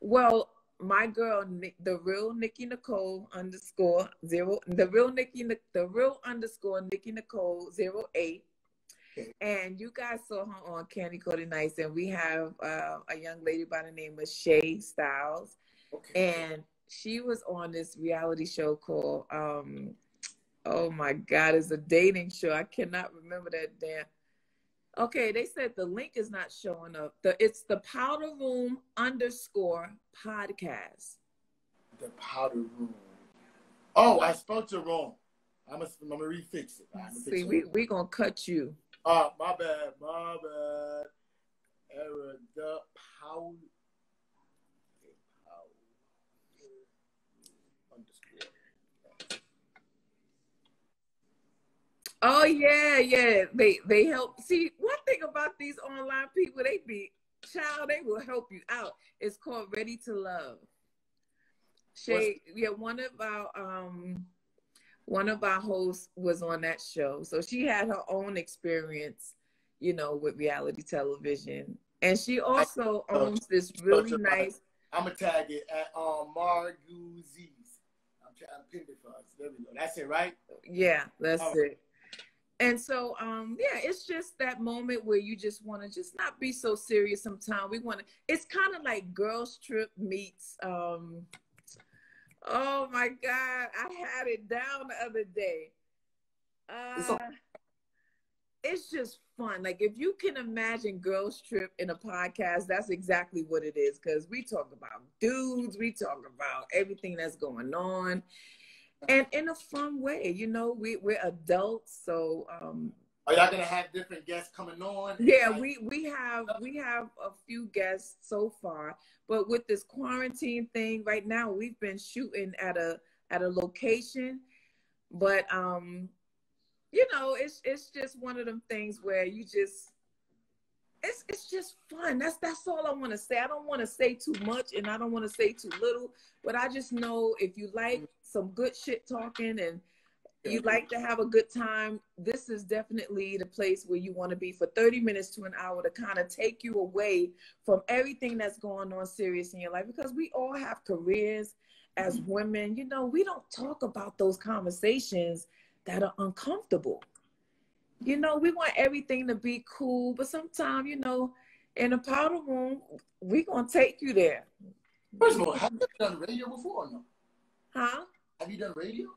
Well, my girl, the real Nikki Nicole underscore zero, the real Nikki, the real underscore Nikki Nicole zero eight and you guys saw her on Candy Coated Nights, and we have uh, a young lady by the name of Shay Styles, okay. and she was on this reality show called um, oh my god, it's a dating show. I cannot remember that damn. Okay, they said the link is not showing up. The it's the Powder Room underscore podcast. The Powder Room. Oh, I spelled it wrong. I'm gonna, I'm gonna refix it. See, we we gonna cut you. Oh, my bad, my bad. Error. The power. Oh yeah, yeah. They they help. See, one thing about these online people, they be child. They will help you out. It's called Ready to Love. Shay, yeah, one of our um, one of our hosts was on that show, so she had her own experience, you know, with reality television, and she also owns this really nice. I'm gonna tag it at um Marguzis. I'm trying to pin it for us. There we go. That's it, right? Yeah, that's it. And so, um, yeah, it's just that moment where you just want to just not be so serious. Sometimes we want to. It's kind of like Girls Trip meets. Um, oh my God, I had it down the other day. Uh, it's just fun. Like if you can imagine Girls Trip in a podcast, that's exactly what it is. Because we talk about dudes, we talk about everything that's going on, and in a fun way. You know, we we're adults, so. um are y'all gonna have different guests coming on? Yeah, we we have we have a few guests so far, but with this quarantine thing right now, we've been shooting at a at a location, but um you know, it's it's just one of them things where you just it's it's just fun. That's that's all I want to say. I don't want to say too much and I don't want to say too little, but I just know if you like some good shit talking and you like to have a good time, this is definitely the place where you want to be for 30 minutes to an hour to kind of take you away from everything that's going on serious in your life because we all have careers as mm-hmm. women. You know, we don't talk about those conversations that are uncomfortable. You know, we want everything to be cool, but sometimes, you know, in a powder room, we gonna take you there. First of all, have you done radio before or no? Huh? Have you done radio?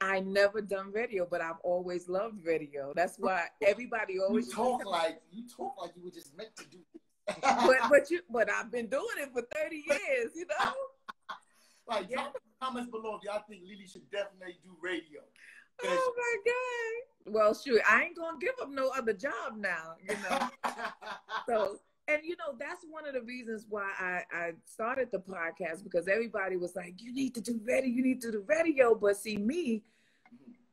I never done radio, but I've always loved radio. That's why everybody always you talk like you talk like you were just meant to do. but but you but I've been doing it for thirty years, you know. like yeah. drop comments below if y'all think LeLee should definitely do radio. Oh my god! Well, shoot, I ain't gonna give up no other job now, you know. so, and you know, that's one of the reasons why I I started the podcast because everybody was like, "You need to do radio, you need to do the radio." But see, me,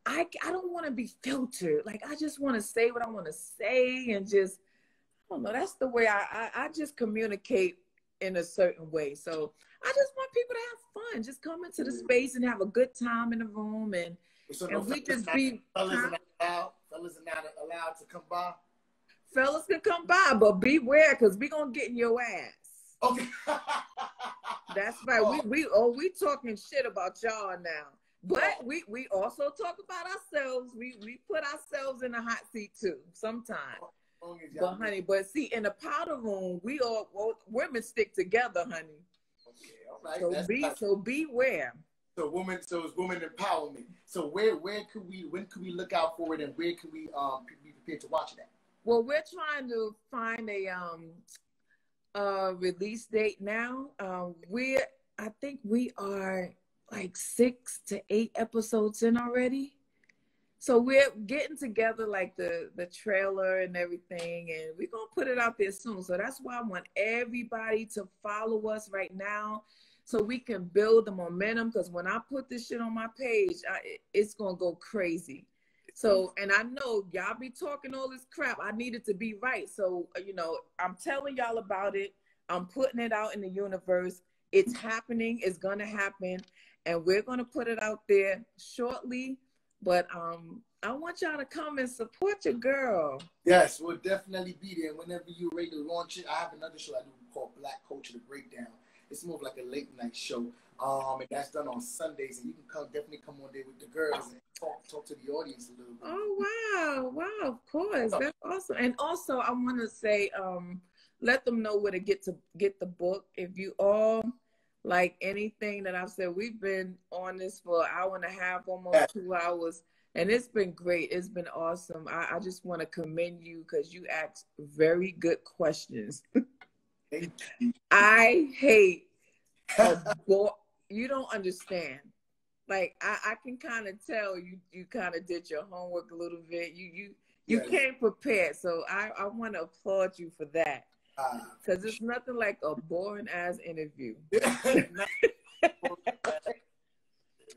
I I don't want to be filtered. Like I just want to say what I want to say and just I don't know. That's the way I, I I just communicate in a certain way. So I just want people to have fun. Just come into the mm-hmm. space and have a good time in the room and so and we just be fellas are not allowed. Fellas are not allowed to come by. Fellas can come by, but beware because we gonna get in your ass. Okay. That's right. Oh. We we oh we talking shit about y'all now. But oh. we we also talk about ourselves. We we put ourselves in the hot seat too sometimes. Oh, but honey, but see, in the powder room, we all well, women stick together, honey. Okay, all right. So That's be nice. so beware. So woman, so it's woman empowerment. So where where could we when could we look out for it and where could we um be prepared to watch that? Well, we're trying to find a um uh release date now. Um, we're I think we are like six to eight episodes in already. So we're getting together like the the trailer and everything, and we're gonna put it out there soon. So that's why I want everybody to follow us right now so we can build the momentum. Because when I put this shit on my page, I, it's gonna go crazy. So, and I know y'all be talking all this crap. I need it to be right. So, you know, I'm telling y'all about it. I'm putting it out in the universe. It's happening. It's gonna happen, and we're gonna put it out there shortly. But um, I want y'all to come and support your girl. Yes, we'll definitely be there. Whenever you're ready to launch it, I have another show I do called Black Culture: The Breakdown it's more of like a late night show. Um, and that's done on Sundays, and you can come definitely come on there with the girls and talk talk to the audience a little bit. Oh wow, wow, of course, that's awesome. And also, I want to say, um, let them know where to get to get the book. If you all like anything that I've said, we've been on this for an hour and a half, almost two hours, and it's been great. It's been awesome. I, I just want to commend you because you asked very good questions. I hate a boy. You don't understand. Like I, I can kind of tell you you kind of did your homework a little bit. You you you yes. came prepared. So I, I want to applaud you for that. Because uh, it's nothing like a boring ass interview.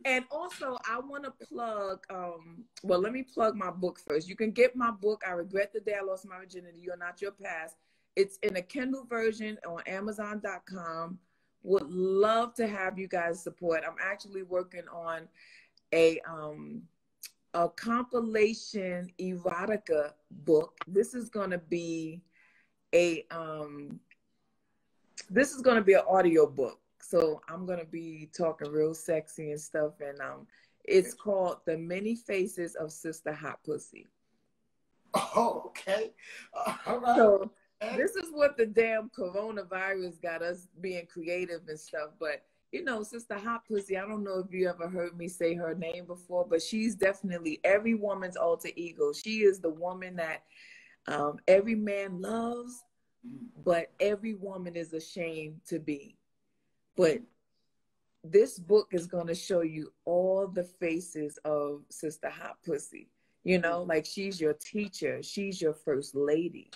And also, I want to plug. Um, well, let me plug my book first. You can get my book. I regret the day I lost my virginity. You're not your past. It's in a Kindle version on Amazon.com. Would love to have you guys support. I'm actually working on a um a compilation erotica book. This is going to be a um this is going to be an audio book. So I'm going to be talking real sexy and stuff and um it's called The Many Faces of Sister Hot Pussy. Oh, okay. All right. So this is what the damn coronavirus got us being creative and stuff, but you know, Sister Hot Pussy, I don't know if you ever heard me say her name before, but she's definitely every woman's alter ego. She is the woman that um, every man loves, but every woman is ashamed to be. But this book is going to show you all the faces of Sister Hot Pussy. You know, like she's your teacher, she's your first lady.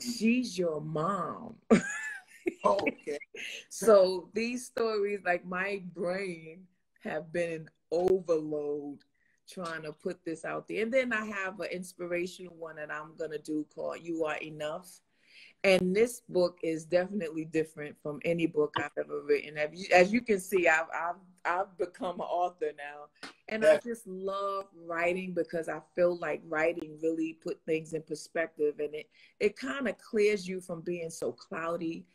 She's your mom. okay. so these stories, like my brain, have been in overload trying to put this out there. And then I have an inspirational one that I'm gonna do called "You Are Enough." And this book is definitely different from any book I've ever written. As you can see, I've I've I've become an author now, and I just love writing because I feel like writing really put things in perspective, and it it kind of clears you from being so cloudy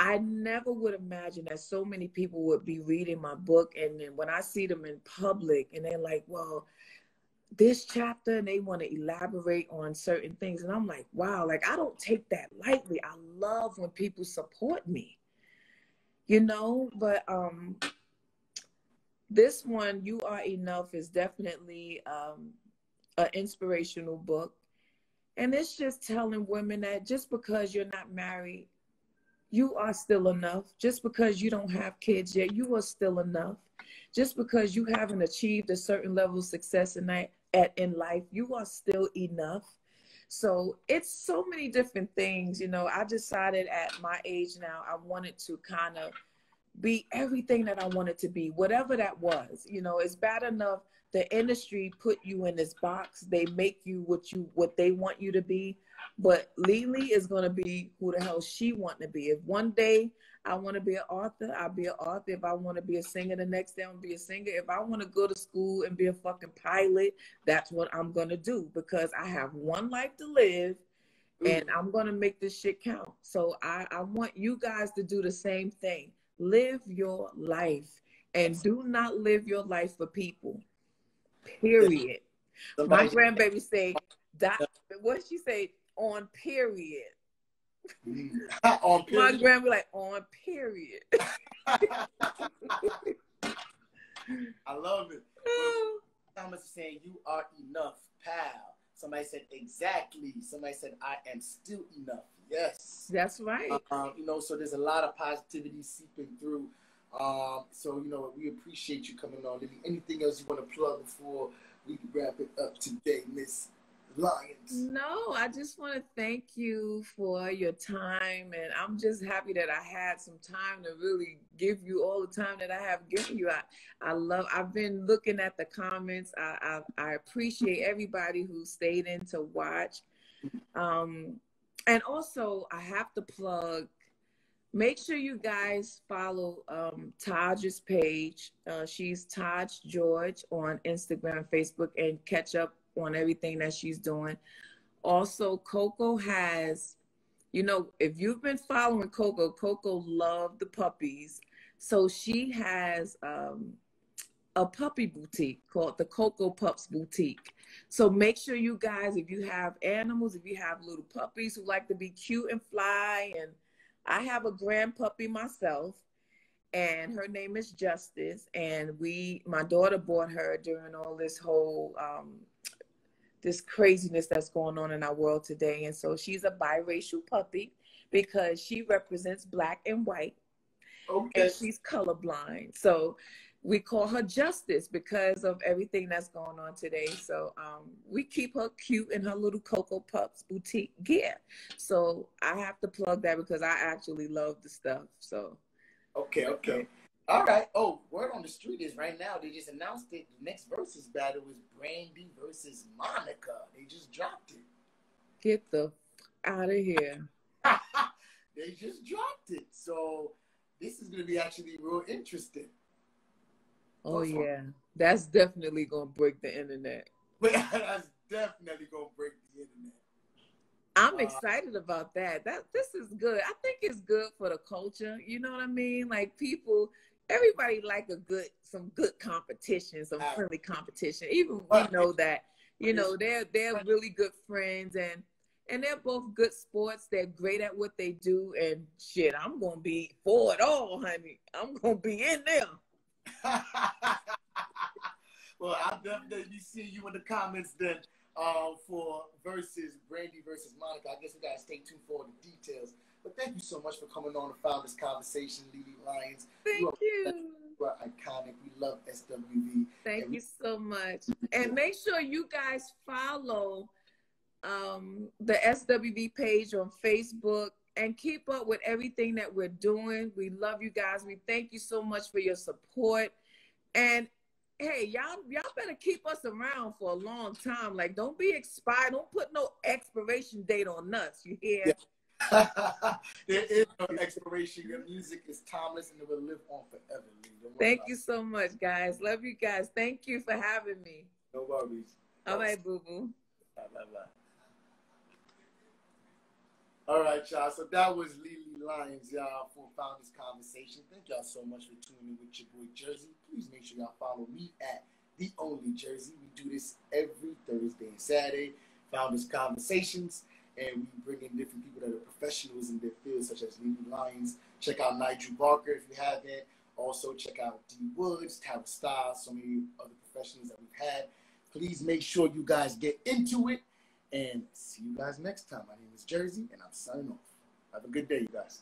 I never would imagine that so many people would be reading my book. And then when I see them in public and they're like, well, this chapter, and they want to elaborate on certain things. And I'm like, wow, like I don't take that lightly. I love when people support me, you know, but um, this one, You Are Enough, is definitely um, an inspirational book. And it's just telling women that just because you're not married you are still enough. Just because you don't have kids yet, you are still enough. Just because you haven't achieved a certain level of success in that at in life, you are still enough. So it's so many different things. You know, I decided at my age now, I wanted to kind of be everything that I wanted to be, whatever that was. You know, it's bad enough the industry put you in this box. They make you what you what they want you to be. But LeLee is going to be who the hell she want to be. If one day I want to be an author, I'll be an author. If I want to be a singer, the next day to be a singer. If I want to go to school and be a fucking pilot, that's what I'm going to do because I have one life to live mm. and I'm going to make this shit count. So I, I want you guys to do the same thing. Live your life and do not live your life for people. Period. My grandbaby say, what she say? on period. on period. My grandma like on period. I love it. Oh. Thomas is saying you are enough, pal. Somebody said exactly. Somebody said I am still enough. Yes, that's right. Um, you know, so there's a lot of positivity seeping through. Um, so you know, we appreciate you coming on. Anything else you want to plug before we wrap it up today, Miss Lyons. No, I just want to thank you for your time. And I'm just happy that I had some time to really give you all the time that I have given you. I, I love, I've been looking at the comments. I, I, I appreciate everybody who stayed in to watch. Um, and also, I have to plug make sure you guys follow um, Taj's page. Uh, she's Taj George on Instagram, Facebook, and catch up on everything that she's doing. Also, Coko has, you know, if you've been following Coko, Coko loved the puppies. So she has um, a puppy boutique called the Coco Pups Boutique. So make sure you guys, if you have animals, if you have little puppies who like to be cute and fly, and I have a grand puppy myself, and her name is Justice. And we, my daughter bought her during all this whole um, this craziness that's going on in our world today. And so she's a biracial puppy because she represents black and white. Okay. And she's colorblind. So we call her Justice because of everything that's going on today. So um, we keep her cute in her little Coco Pups boutique gear. So I have to plug that because I actually love the stuff. So okay, okay. All right. Oh, word on the street is right now they just announced it. The next Verzuz battle is Brandy versus Monica. They just dropped it. Get the out of here. they just dropped it. So this is going to be actually real interesting. Oh yeah, that's definitely going to break the internet. that's definitely going to break the internet. I'm uh, excited about that. That this is good. I think it's good for the culture. You know what I mean? Like people, everybody like a good, some good competition, some friendly competition. Even we know that. You know they're they're really good friends and and they're both good sports. They're great at what they do. And shit, I'm gonna be for it all, honey. I'm gonna be in there. well, I'll definitely see you in the comments then uh, for Verzuz Brandy versus Monica. I guess we gotta stay tuned for the details. But thank you so much for coming on and found this conversation, LeLee Lyons. Thank you. you. You are iconic. We love SWV. Thank you so much. And make sure you guys follow um, the SWV page on Facebook and keep up with everything that we're doing. We love you guys. We thank you so much for your support. And hey, y'all, y'all better keep us around for a long time. Like, don't be expired. Don't put no expiration date on us. You hear? Yeah. there is no expiration. Your music is timeless and it will live on forever. Thank you so much, guys. Love you guys. Thank you for having me. No worries. All right, boo boo. Bye bye bye. All right, y'all. So that was LeLee Lyons, y'all, for Founders Conversation. Thank y'all so much for tuning in with your boy Jerzey. Please make sure y'all follow me at The Only Jerzey. We do this every Thursday and Saturday, Founders Conversations, and we bring in different people that are professionals in their field, such as LeLee Lyons. Check out Nigel Barker if you haven't. Also, check out D Woods, Tara Styles, so many other professionals that we've had. Please make sure you guys get into it and see you guys next time. My name is Jerzey, and I'm signing off. Have a good day, you guys.